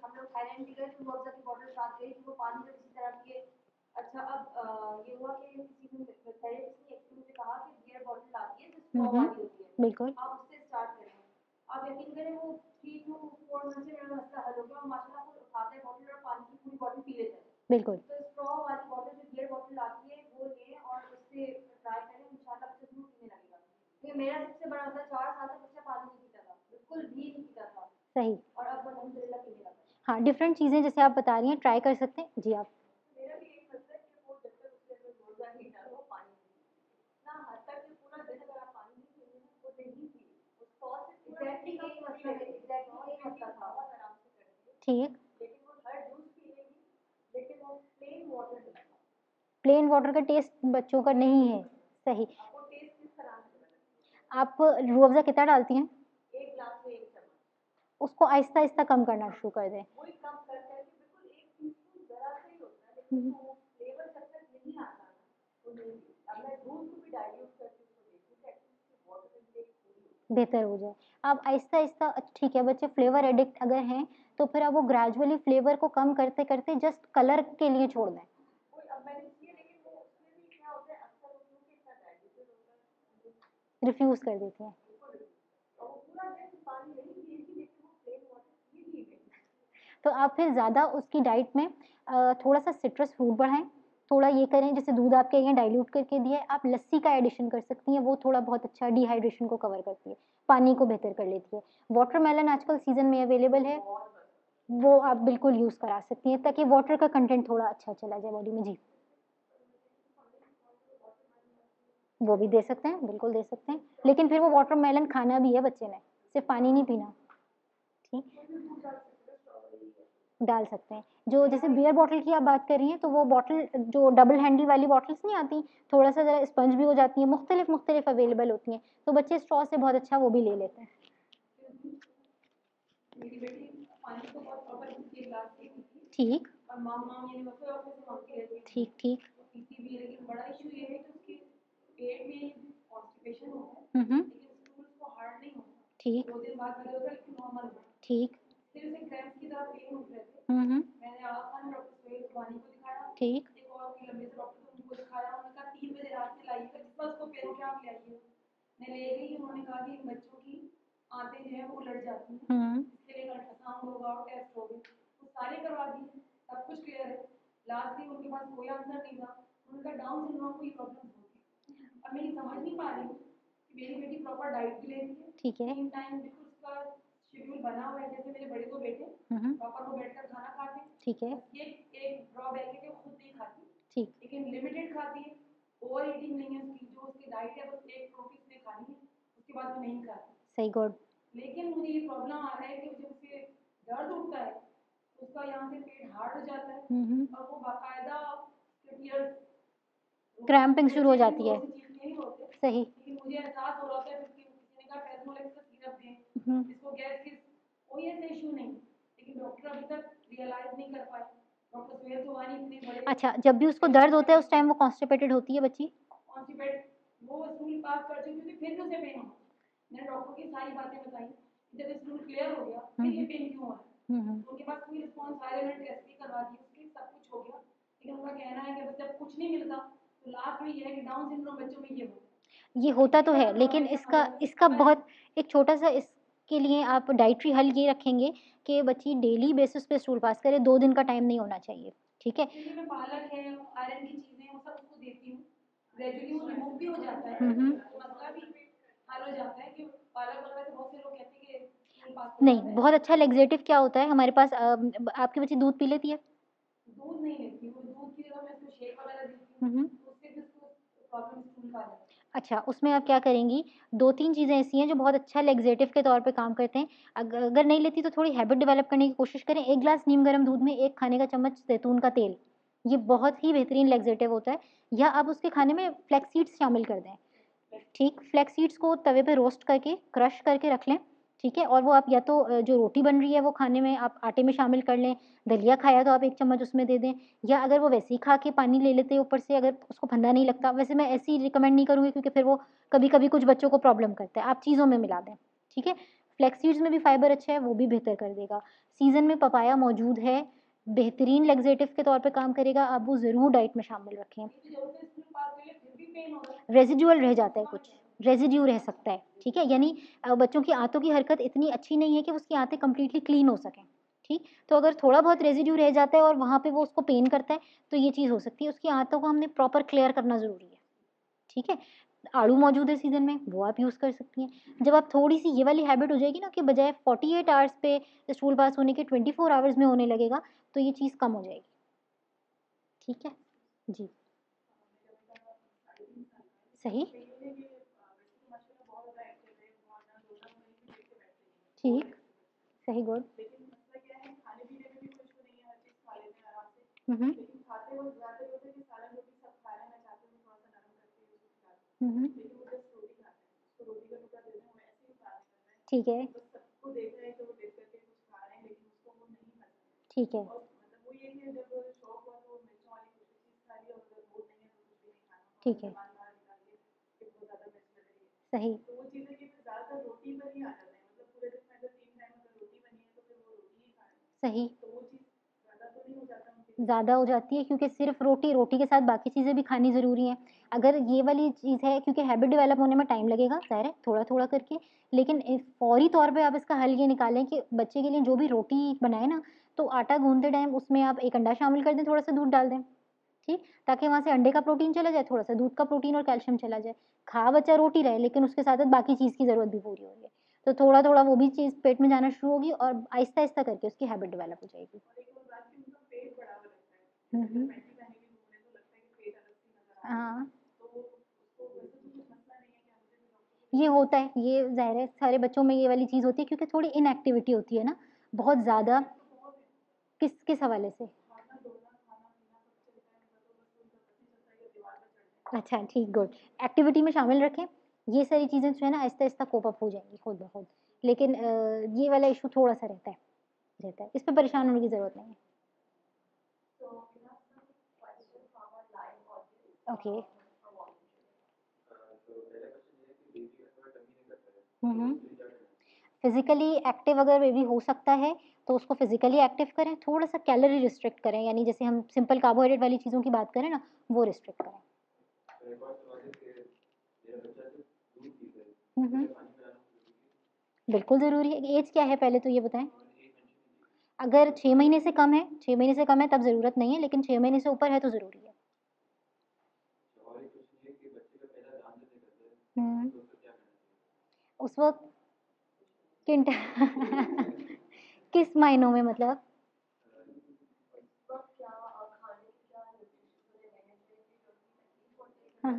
हम लोग थाईलैंड भी गए तो रूह की बॉटल साथ गई कि वो पानी किसी तरह पिए अच्छा अब ये हुआ कि किसी ने थेरेपिस्ट ने एक मुझे कहा कि बियर बॉटल आती है जो स्ट्रॉ। होती है बिल्कुल आप उससे स्टार्ट करें आप यकीन करें वो थ्री टू फोर मंथ से मेरा मसला हल हो गया और माशाल्लाह वो उठाता है बॉटल और पानी की पूरी बॉटल पी लेता है बिल्कुल तो स्ट्रॉ वाली बॉटल जो बियर बॉटल आती है वो लें और उससे ट्राई करें इंशाल्लाह बच्चा ज़रूर पीने लगेगा ये मेरा सबसे बड़ा मसला चार साल तक बच्चा पानी नहीं पीता था बिल्कुल भी नहीं पीता था सही और अब अल्हम्दुलिल्लाह पीने लगा है। हाँ डिफरेंट चीज़ें जैसे आप बता रही हैं ट्राई कर सकते हैं जी आप मेरा भी एक मसला है कि वो जब तक उसके अंदर रोजा नहीं डालो पानी नहीं पीता। ना हद तक कि पूरा दिन अगर आप पानी नहीं पिएँगे ना वो दिन ही पिए उस सौ से एग्जैक्टली यही मसला है एग्जैक्टली यही मसला था बहुत आराम से करती है। ठीक। लेकिन वो हर जूस पी लेगी लेकिन वो प्लेन वाटर का टेस्ट बच्चों का नहीं है। सही। आपको टेस्ट किस तरह से लगता आप रूह अफ़ज़ा कितना डालती हैं? है एक ग्लास में एक चम्मच। उसको आहिस्ता आहिस्ता कम करना शुरू कर दें वही कम कर करके बिल्कुल एक टीस्पून जरा से ही होता है लेकिन वो फ्लेवर जब तक नहीं आता ना वो नहीं पीता। अब मैं दूध को भी डाइल्यूट करके उसको देखूँ कि एटलीस्ट उसकी वाटर इनटेक पूरी हो बेहतर हो जाए। आप आहिस्ता आहिस्ता, ठीक है, बच्चे फ्लेवर एडिक्ट अगर हैं तो फिर आप वो ग्रेजुअली फ्लेवर को कम करते करते जस्ट कलर के लिए छोड़ दें। रिफ्यूज़ कर देते हैं। तो आप फिर ज़्यादा उसकी डाइट में थोड़ा सा सिट्रस फ्रूट बढ़ाएँ। थोड़ा ये करें, जैसे दूध आपके यहाँ डाइल्यूट करके दिया है, आप लस्सी का एडिशन कर सकती हैं, वो थोड़ा बहुत अच्छा डिहाइड्रेशन को कवर करती है, पानी को बेहतर कर लेती है। वाटरमेलन आजकल सीज़न में अवेलेबल है, वो आप बिल्कुल यूज़ करा सकती हैं, ताकि वाटर का कंटेंट थोड़ा अच्छा चला जाए बॉडी में, जी। वो भी दे सकते हैं, बिल्कुल दे सकते हैं, लेकिन फिर वो वाटरमेलन खाना भी है बच्चे ने, सिर्फ़ पानी नहीं पीना, ठीक? डाल सकते हैं। जो जैसे बियर बॉटल की आप बात कर रही हैं तो वो बॉटल जो डबल हैंडल वाली बॉटल्स नहीं आती थोड़ा सा ज़रा स्पंज भी हो जाती है मुख्तलिफ़ मुख्तलिफ़ अवेलेबल होती हैं। तो बच्चे स्ट्रॉ से बहुत अच्छा वो भी ले लेते हैं। ठीक। ठीक ठीक। हम्म हम्म, ठीक। ठीक। फिर उसे क्रैम्प्स की तरह पेन उठ रहे थे मैंने आगा डॉक्टर सुहेल सुबानी को दिखाया। ठीक। एक और कोई लंबे डॉक्टर उनको दिखाया। उन्होंने कहा तीन बजे रात में लाइएगा जिस उसको पैरों के आप ले आइए मैं ले गई। उन्होंने कहा कि बच्चों की आंतें जो है वो उलट जाती हैं। हम्म। इसके लिए अल्ट्रासाउंड होगा और टेस्ट होंगे। वो सारे करवा दिए। सब कुछ क्लियर है। लास्ट दिन उनके पास कोई आंसर नहीं था। उन्होंने डाउन सिंड्रोम को ये प्रॉब्लम होगी अब मैं ये समझ नहीं पा रही कि मेरी बेटी प्रॉपर डाइट भी लेती है। ठीक है। टाइम बिल्कुल उसका शेड्यूल बना हुआ है जैसे मेरे बड़े दो बेटे हम्म। प्रॉपर वो बैठकर खाना खाते ठीक है। ये एक ड्रॉबैक है कि खुद नहीं खाती। ठीक। लेकिन लिमिटेड खाती है ओवर ईटिंग नहीं है उसकी जो उसकी डाइट है बस एक रोटी उसने खानी है उसके बाद वो नहीं खाती। सही गुड लेकिन मुझे ये प्रॉब्लम आ रहा है कि जब उसे दर्द उठता है उसका यहाँ से पेट हार्ड हो जाता है हम्म हम्म, और वो बाकायदा Cramping शुरू हो जाती है। सही। लेकिन मुझे एहसास हो रहा था कि किसी ने कहा फेजमोलेक्स का सिरप दें हम्म इसको गैस की कोई ऐसा इशू नहीं लेकिन डॉक्टर अभी तक रियलाइज़ नहीं कर पाए डॉक्टर सुहेल सुवानी इतने बड़े। अच्छा जब भी उसको दर्द होता है उस टाइम वो कॉन्स्टिपेटेड होती है बच्ची? कॉन्स्टिपेट वो स्टूल पास कर चुकी थी फिर भी उसे पेन हुआ। मैंने डॉक्टर की सारी बातें बताई जब क्लियर हो गया फिर ये पेन क्यों हो रहा है हम्म हम्म, तो उनके पास कोई रिस्पॉन्स आया मैंने टेस्ट भी करवा उसके सब कुछ हो गया। लेकिन उनका कहना है कि बस जब कुछ नहीं मिलता तो लास्ट में ये है कि डाउन सिंड्रोम बच्चों में ये होता ये होता तो है लेकिन इसका इसका बहुत एक छोटा सा इसके लिए आप डाइट्री हल ये रखेंगे कि बच्ची डेली बेसिस पे स्टूल पास करे दो दिन का टाइम नहीं होना चाहिए ठीक है? पालक है आयरन की चीज़ें हैं वो सब उसको देती हूँ। ग्रेजुअली वो रिमूव भी हो जाता है हम्म। तो मसला भी हल हो जाता है कि पालक वगैरह से बहुत से लोग कहते हैं कि स्टूल पास नहीं बहुत अच्छा लेग्जेटिव क्या होता है? हमारे पास आपकी बच्ची दूध पी लेती है? दूध नहीं लेती वो दूध की जगह मैं उसको शेक वगैरह देती हूँ हम्म उससे भी उसको प्रॉब्लम स्टूल का अच्छा उसमें आप क्या करेंगी? दो तीन चीज़ें ऐसी हैं जो बहुत अच्छा लेग्जेटिव के तौर पे काम करते हैं। अग- अगर नहीं लेती तो थोड़ी हैबिट डेवलप करने की कोशिश करें। एक ग्लास नीम गर्म दूध में एक खाने का चम्मच जैतून का तेल। ये बहुत ही बेहतरीन लेग्जेटिव होता है। या आप उसके खाने में फ्लैक्स सीड्स शामिल कर दें। ठीक फ्लैक्स सीड्स को तवे पर रोस्ट करके क्रश करके रख लें। ठीक है? और वो आप या तो जो रोटी बन रही है वो खाने में आप आटे में शामिल कर लें, दलिया खाया तो आप एक चम्मच उसमें दे दें, या अगर वो वैसे ही खा के पानी ले लेते हैं ऊपर से, अगर उसको फंदा नहीं लगता, वैसे मैं ऐसे रिकमेंड नहीं करूँगी क्योंकि फिर वो कभी कभी कुछ बच्चों को प्रॉब्लम करता है। आप चीज़ों में मिला दें, ठीक है? फ्लैक्स सीड्स में भी फाइबर अच्छा है, वो भी बेहतर कर देगा। सीज़न में पपाया मौजूद है, बेहतरीन लेग्जेटिव के तौर पे काम करेगा, आप वो ज़रूर डाइट में शामिल रखें। रेजिडुअल रह जाता है कुछ। रेजिड्यू रह सकता है, ठीक है? यानी बच्चों की आंतों की हरकत इतनी अच्छी नहीं है कि उसकी आंतें कम्प्लीटली क्लीन हो सकें, ठीक? तो अगर थोड़ा बहुत रेजिड्यू रह जाता है और वहाँ पे वो उसको पेन करता है तो ये चीज़ हो सकती है। उसकी आंतों को हमने प्रॉपर क्लियर करना ज़रूरी है, ठीक है? आड़ू मौजूद है सीज़न में, वो आप यूज़ कर सकती हैं। जब आप थोड़ी सी ये वाली हैबिट हो जाएगी ना कि बजाय 48 आवर्स पे स्टूल पास होने के 24 आवर्स में होने लगेगा तो ये चीज़ कम हो जाएगी, ठीक है? जी। सही? ठीक सही गुड। हम्म। हम्म। ठीक है। ठीक है। ठीक है। सही। सही। ज़्यादा हो जाती है क्योंकि सिर्फ़ रोटी रोटी के साथ बाकी चीज़ें भी खानी ज़रूरी हैं। अगर ये वाली चीज़ है, क्योंकि हैबिट डेवलप होने में टाइम लगेगा, ज़ाहिर है थोड़ा थोड़ा करके। लेकिन फौरी तौर पे आप इसका हल ये निकालें कि बच्चे के लिए जो भी रोटी बनाए ना तो आटा गूंदते टाइम उसमें आप एक अंडा शामिल कर दें थोड़ा सा दूध डाल दें, ठीक? ताकि वहाँ से अंडे का प्रोटीन चला जाए थोड़ा सा दूध का प्रोटीन और कैल्शियम चला जाए। खा बच्चा रोटी रहे, लेकिन उसके साथ बाकी चीज़ की ज़रूरत भी पूरी हो रही है। तो थोड़ा थोड़ा वो भी चीज़ पेट में जाना शुरू होगी और आहिस्ता आहिस्ता करके उसकी हैबिट डेवलप हो जाएगी। हम्म, हम्म। हाँ ये होता है ये ज़ाहिर है सारे बच्चों में ये वाली चीज़ होती है क्योंकि थोड़ी इनएक्टिविटी होती है ना बहुत ज़्यादा किस किस हवाले से? अच्छा ठीक गुड। एक्टिविटी में शामिल रखें। ये सारी चीज़ें जो है ना आहिस्ता आहिस्ता कोप अप हो जाएँगी, खुद ब खुद। लेकिन ये वाला इशू थोड़ा सा रहता है रहता है। इस पर परेशान होने की ज़रूरत नहीं है। ओके फिज़िकली एक्टिव अगर बेबी हो सकता है तो उसको फिज़िकली एक्टिव करें, थोड़ा सा कैलोरी रिस्ट्रिक्ट करें, यानी जैसे हम सिंपल कार्बोहाइड्रेट वाली चीज़ों की बात करें ना, वो रिस्ट्रिक्ट करें। हम्म। बिल्कुल ज़रूरी है। एज क्या है पहले तो ये बताएँ? अगर छः महीने से कम है छः महीने से कम है तब ज़रूरत नहीं है लेकिन छः महीने से ऊपर है तो ज़रूरी है। हम्म। उस वक्त किन *laughs* किस महीनों में मतलब? इस वक्त क्या अ,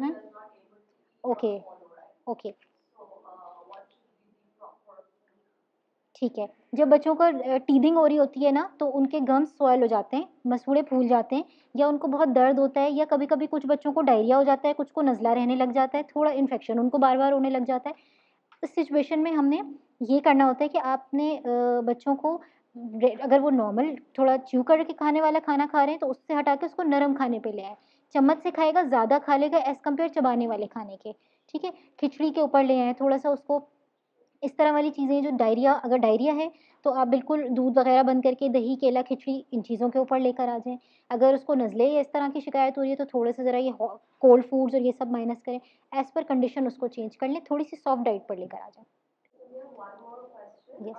ठीक है। जब बच्चों को टीदिंग हो रही होती है ना तो उनके गम्स स्वेल हो जाते हैं, मसूड़े फूल जाते हैं, या उनको बहुत दर्द होता है, या कभी कभी कुछ बच्चों को डायरिया हो जाता है, कुछ को नज़ला रहने लग जाता है, थोड़ा इन्फेक्शन उनको बार बार होने लग जाता है। इस सिचुएशन में हमने ये करना होता है कि आपने बच्चों को अगर वो नॉर्मल थोड़ा च्यू करके खाने वाला खाना खा रहे हैं तो उससे हटा के उसको नरम खाने पे ले आए। चम्मच से खाएगा, ज़्यादा खा लेगा एज़ कंपेयर चबाने वाले खाने के। ठीक है? खिचड़ी के ऊपर ले आए, थोड़ा सा उसको इस तरह वाली चीज़ें जो डायरिया अगर डायरिया है तो आप बिल्कुल दूध वगैरह बंद करके दही केला खिचड़ी इन चीज़ों के ऊपर लेकर आ जाएँ अगर उसको नज़ले या इस तरह की शिकायत हो रही है तो थोड़े से ज़रा ये कोल्ड फूड्स और ये सब माइनस करें एज़ पर कंडीशन उसको चेंज कर लें थोड़ी सी सॉफ्ट डाइट पर लेकर आ जाएँ So we have one more question. Yes.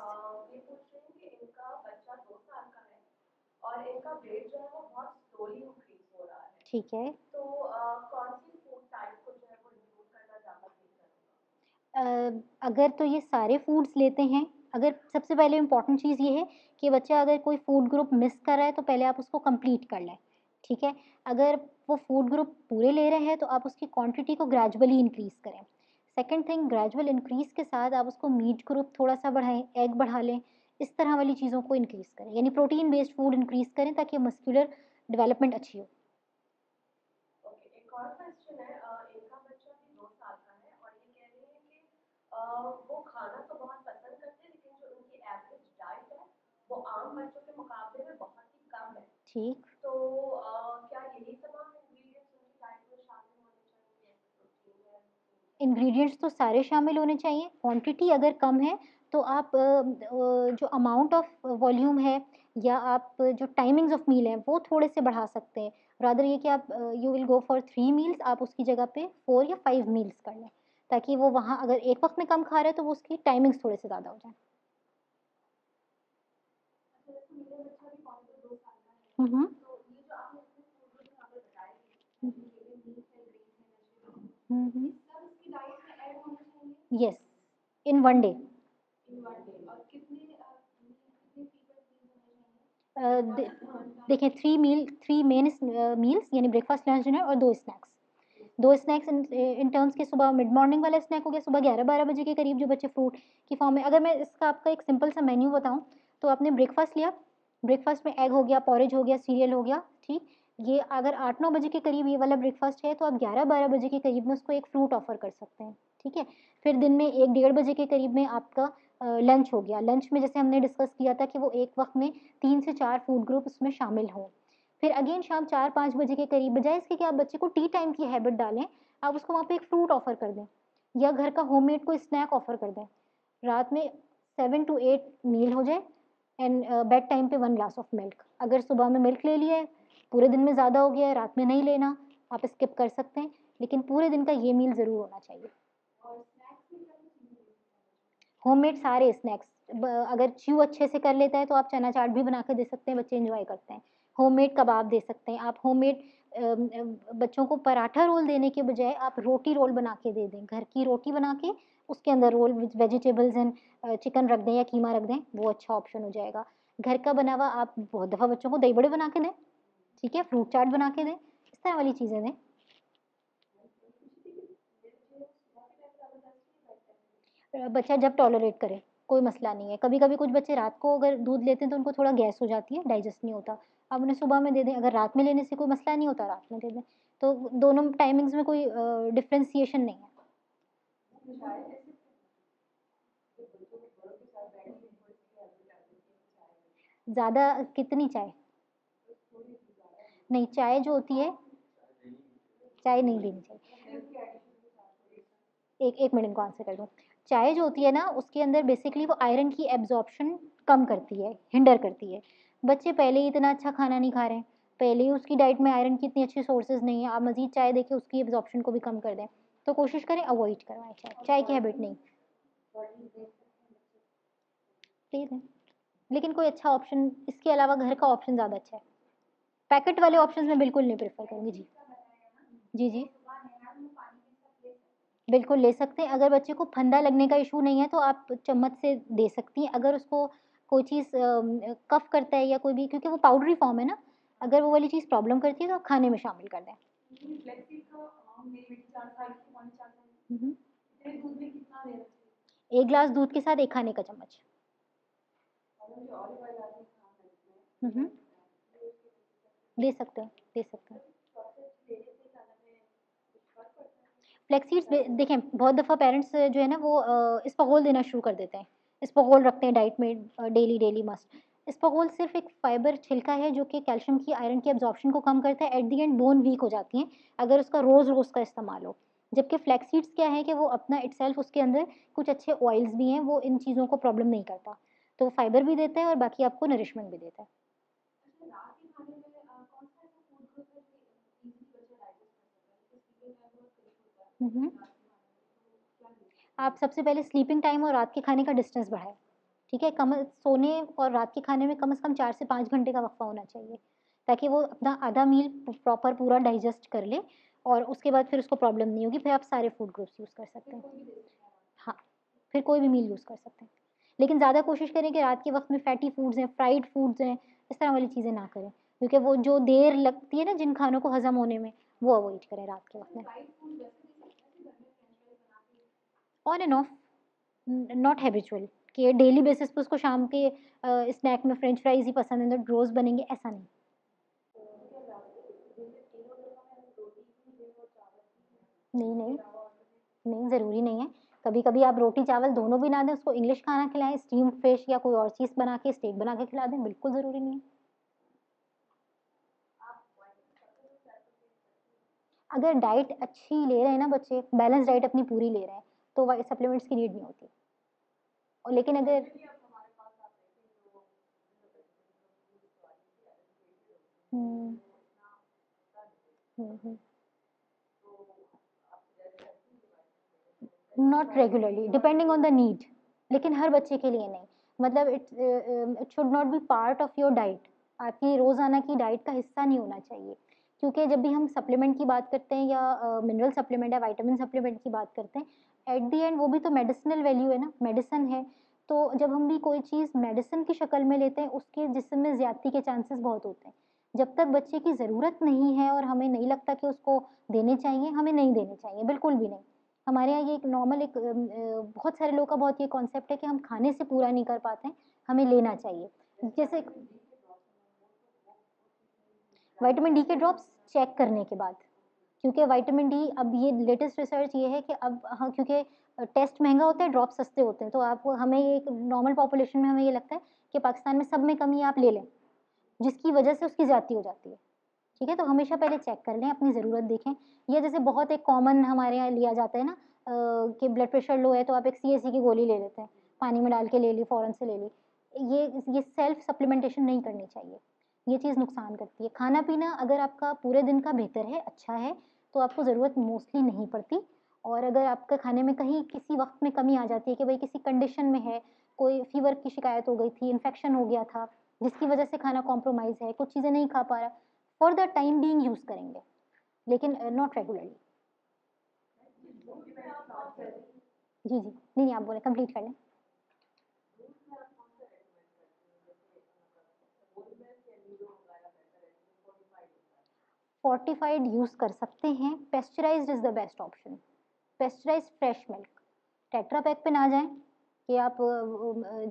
ये पूछ रहे कि इनका बच्चा दो साल का और इनका वेट जो वो बहुत स्लोली इंक्रीज रहा है ठीक है तो uh, कौन सी फ़ूड टाइप को जो है वो इंक्लूड करना ज़्यादा सही रहेगा अगर तो ये सारे फूड्स लेते हैं, अगर सबसे पहले इंपॉर्टेंट चीज़ ये है कि बच्चा अगर कोई फ़ूड ग्रुप मिस कर रहा है तो पहले आप उसको कंप्लीट कर लें, ठीक है? अगर वो फ़ूड ग्रुप पूरे ले रहे हैं तो आप उसकी क्वांटिटी को ग्रेजुअली इंक्रीज़ करें। सेकंड थिंग ग्रेजुअल इंक्रीज़ के साथ आप उसको मीट ग्रुप थोड़ा सा बढ़ाएँ एग बढ़ा लें, इस तरह वाली चीज़ों को इंक्रीज़ करें, यानी प्रोटीन बेस्ड फ़ूड इंक्रीज़ करें, ताकि मस्कुलर डेवलपमेंट अच्छी हो ओके एक और क्वेश्चन है अ, इनका बच्चा भी दो साल का है और ये कह रहे हैं कि अ, वो खाना तो बहुत पसंद करते हैं लेकिन जो उनकी एवरेज डाइट है वो आम बच्चों के मुकाबले में बहुत ही कम है। ठीक। तो क्या यही तमाम इंग्रेडिएंट्स तो सारे शामिल होने चाहिए। क्वांटिटी अगर कम है तो आप जो अमाउंट ऑफ़ वॉल्यूम है या आप जो टाइमिंग्स ऑफ़ मील हैं वो थोड़े से बढ़ा सकते हैं। रादर ये कि आप you will go for three meals आप उसकी जगह पे फोर या फाइव मील्स कर लें। ताकि वो वहाँ अगर एक वक्त में कम खा रहे हैं तो वो उसकी टाइमिंग्स थोड़े से ज़्यादा हो जाए। यस इन वन डे देखिए three meal three main meals यानी ब्रेकफास्ट लंच डिनर और दो स्नैक्स दो स्नैक्स इन टर्म्स के सुबह मिड मॉर्निंग वाला स्नैक हो गया सुबह ग्यारह बारह बजे के करीब जो बच्चे फ्रूट की फॉर्म में। अगर मैं इसका आपका एक सिंपल सा मेन्यू बताऊँ तो आपने ब्रेकफास्ट लिया। ब्रेकफास्ट में एग हो गया पॉरेज हो गया सीरियल हो गया, ठीक? ये अगर आठ नौ बजे के करीब ये वाला ब्रेकफास्ट है तो आप ग्यारह बारह बजे के करीब में उसको एक फ्रूट ऑफ़र कर सकते हैं, ठीक है? फिर दिन में एक डेढ़ बजे के करीब में आपका लंच हो गया। लंच में जैसे हमने डिस्कस किया था कि वो एक वक्त में तीन से चार फ़ूड ग्रुप उसमें शामिल हों। फिर अगेन शाम चार पाँच बजे के करीब, बजाय इसके कि आप बच्चे को टी टाइम की हैबिट डालें, आप उसको वहाँ पे एक फ्रूट ऑफ़र कर दें, या घर का होममेड कोई स्नैक ऑफ़र कर दें। रात में सेवन टू एट मील हो जाए एंड बेड टाइम पे वन ग्लास ऑफ़ मिल्क अगर सुबह में मिल्क ले लिया है, पूरे दिन में ज़्यादा हो गया है, रात में नहीं लेना, आप स्किप कर सकते हैं, लेकिन पूरे दिन का ये मील ज़रूर होना चाहिए। होममेड सारे स्नैक्स अगर च्यू अच्छे से कर लेता है तो आप चना चाट भी बना के दे सकते हैं, बच्चे इंजॉय करते हैं। होममेड कबाब दे सकते हैं। आप होममेड बच्चों को पराठा रोल देने के बजाय आप रोटी रोल बना के दे दें। घर की रोटी बना के उसके अंदर रोल वेजिटेबल्स एंड चिकन रख दें या कीमा रख दें, वो अच्छा ऑप्शन हो जाएगा। घर का बना हुआ आप बहुत दफ़ा बच्चों को दही बड़े बना के दें, ठीक है? फ्रूट चाट बना के दें, इस तरह वाली चीज़ें दें। बच्चा जब टॉलरेट करे, कोई मसला नहीं है। कभी कभी कुछ बच्चे रात को अगर दूध लेते हैं तो उनको थोड़ा गैस हो जाती है डाइजेस्ट नहीं होता। आप उन्हें सुबह में दे दें, अगर रात में लेने से कोई मसला नहीं होता, रात में दे दें। तो दोनों टाइमिंग्स में कोई डिफ्रेंसिएशन नहीं है। ज़्यादा कितनी चाय? नहीं, चाय जो होती है, चाय नहीं देनी चाहिए। एक एक मिनट को आंसर कर दूँ। चाय जो होती है ना, उसके अंदर बेसिकली वो आयरन की एब्जॉर्प्शन कम करती है हिंडर करती है। बच्चे पहले ही इतना अच्छा खाना नहीं खा रहे हैं। पहले ही उसकी डाइट में आयरन की इतनी अच्छी सोर्सेज नहीं है। आप मज़ीद चाय देके उसकी एब्जॉर्प्शन को भी कम कर दें। तो कोशिश करें अवॉइड करवाएँ चाय। चाय की हैबिट नहीं। दे दें। लेकिन कोई अच्छा ऑप्शन इसके अलावा घर का ऑप्शन ज़्यादा अच्छा है। पैकेट वाले ऑप्शन में बिल्कुल नहीं प्रेफर करूँगी, जी। जी जी। बिल्कुल ले सकते हैं। अगर बच्चे को फंदा लगने का इशू नहीं है तो आप चम्मच से दे सकती हैं। अगर उसको कोई चीज़ कफ करता है या कोई भी क्योंकि वो पाउडरी फॉर्म है ना अगर वो वाली चीज़ प्रॉब्लम करती है तो आप खाने में शामिल कर दें हम्म। एक गिलास दूध के साथ एक खाने का चम्मच हम्म। दे सकते हैं दे सकते हैं फ्लेक्सीड्स देखें बहुत दफ़ा पेरेंट्स जो है ना वो इस्पगोल देना शुरू कर देते हैं इस्पगोल रखते हैं डाइट में डेली डेली मस्ट इस्पगोल सिर्फ़ एक फाइबर छिलका है जो कि कैल्शियम की आयरन की एब्जॉर्प्शन को कम करता है at the end bone weak हो जाती हैं अगर उसका रोज़ रोज़ का इस्तेमाल हो। जबकि फ्लैक्सीड्स क्या है कि वो अपना इटसेल्फ उसके अंदर कुछ अच्छे ऑयल्स भी हैं वो इन चीज़ों को प्रॉब्लम नहीं करता। तो वो फाइबर भी देता है और बाकी आपको नरिशमेंट भी देता है। हम्म। आप सबसे पहले स्लीपिंग टाइम और रात के खाने का डिस्टेंस बढ़ाएँ। ठीक है? कम सोने और रात के खाने में कम से कम चार से पाँच घंटे का वक्फा होना चाहिए, ताकि वो अपना आधा मील प्रॉपर पूरा डाइजेस्ट कर ले और उसके बाद फिर उसको प्रॉब्लम नहीं होगी, फिर आप सारे फ़ूड ग्रुप्स यूज़ कर सकते हैं। हाँ फिर कोई भी मील यूज़ कर सकते हैं। लेकिन ज़्यादा कोशिश करें कि रात के वक्त में फैटी फूड्स हैं फ्राइड फूड्स हैं, इस तरह वाली चीज़ें ना करें, क्योंकि वो जो देर लगती है ना जिन खानों को हज़म होने में, वो अवॉइड करें रात के वक्त में। On and off not habitual कि डेली बेसिस पे उसको शाम के स्नैक में फ्रेंच फ्राइज ही पसंद है तो रोज़ बनेंगे, ऐसा नहीं। नहीं नहीं नहीं, ज़रूरी नहीं है। कभी कभी आप रोटी, चावल दोनों भी ना दें, उसको इंग्लिश खाना खिलाएँ स्टीम फ़िश या कोई और चीज़ बना के स्टेक बना के खिला दें, बिल्कुल ज़रूरी नहीं है। अगर डाइट अच्छी ले रहे हैं ना बच्चे बैलेंस डाइट अपनी पूरी ले रहे हैं तो वह सप्लीमेंट्स की नीड नहीं होती। और लेकिन अगर not regularly depending on the need लेकिन हर बच्चे के लिए नहीं। मतलब it it should not be part of your diet आपकी रोज़ाना की डाइट का हिस्सा नहीं होना चाहिए। क्योंकि जब भी हम सप्लीमेंट की बात करते हैं या मिनरल सप्लीमेंट या वाइटामिन सप्लीमेंट की बात करते हैं एट दी एंड वो भी तो मेडिसिनल वैल्यू है ना मेडिसन है। तो जब हम भी कोई चीज़ मेडिसिन की शक्ल में लेते हैं, उसके जिसम में ज़्यादती के चांसेस बहुत होते हैं। जब तक बच्चे की ज़रूरत नहीं है और हमें नहीं लगता कि उसको देने चाहिए, हमें नहीं देने चाहिए, बिल्कुल भी नहीं। हमारे यहाँ ये एक नॉर्मल एक बहुत सारे लोगों का बहुत ये कॉन्सेप्ट है कि हम खाने से पूरा नहीं कर पाते हैं, हमें लेना चाहिए। जैसे वाइटामिन डी के ड्रॉप्स चेक करने के बाद। क्योंकि वाइटामिन डी अब ये लेटेस्ट रिसर्च ये है कि अब हाँ क्योंकि टेस्ट महँगा होता है ड्रॉप सस्ते होते हैं। तो आप, हमें एक नॉर्मल पॉपुलेशन में हमें ये लगता है कि पाकिस्तान में सब में कमी आप ले लें, जिसकी वजह से उसकी ज़्यादा हो जाती है। ठीक है? तो हमेशा पहले चेक कर लें, अपनी ज़रूरत देखें। या जैसे बहुत एक कॉमन हमारे यहाँ लिया जाता है ना कि ब्लड प्रेशर लो है तो आप एक सीएसी की गोली ले लेते हैं। पानी में डाल के ले ली, फ़ौरन से ले ली। ये ये सेल्फ सप्लीमेंटेशन नहीं करनी चाहिए। ये चीज़ नुकसान करती है। खाना पीना अगर आपका पूरे दिन का बेहतर है अच्छा है तो आपको ज़रूरत मोस्टली नहीं पड़ती। और अगर आपके खाने में कहीं किसी वक्त में कमी आ जाती है कि भाई किसी कंडीशन में है, कोई फीवर की शिकायत हो गई थी, इन्फेक्शन हो गया था, जिसकी वजह से खाना कॉम्प्रोमाइज़ है, कुछ चीज़ें नहीं खा पा रहा for the time being use करेंगे, लेकिन नॉट रेगुलरली जी जी। नहीं नहीं, आप बोले कंप्लीट कर लें। फोर्टिफाइड यूज़ कर सकते हैं। Pasteurise is the best option pasteurise fresh milk Tetra Pak पे ना जाएँ कि आप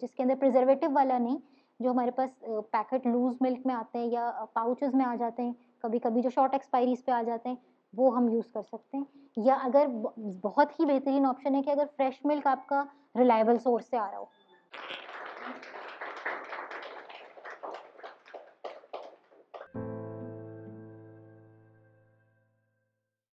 जिसके अंदर प्रिजर्वेटिव वाला नहीं, जो हमारे पास पैकेट लूज मिल्क में आते हैं या पाउचेस में आ जाते हैं कभी कभी जो शॉर्ट एक्सपायरीज पे आ जाते हैं, वो हम यूज़ कर सकते हैं। या अगर बहुत ही बेहतरीन ऑप्शन है कि अगर फ्रेश मिल्क आपका रिलायबल सोर्स से आ रहा हो।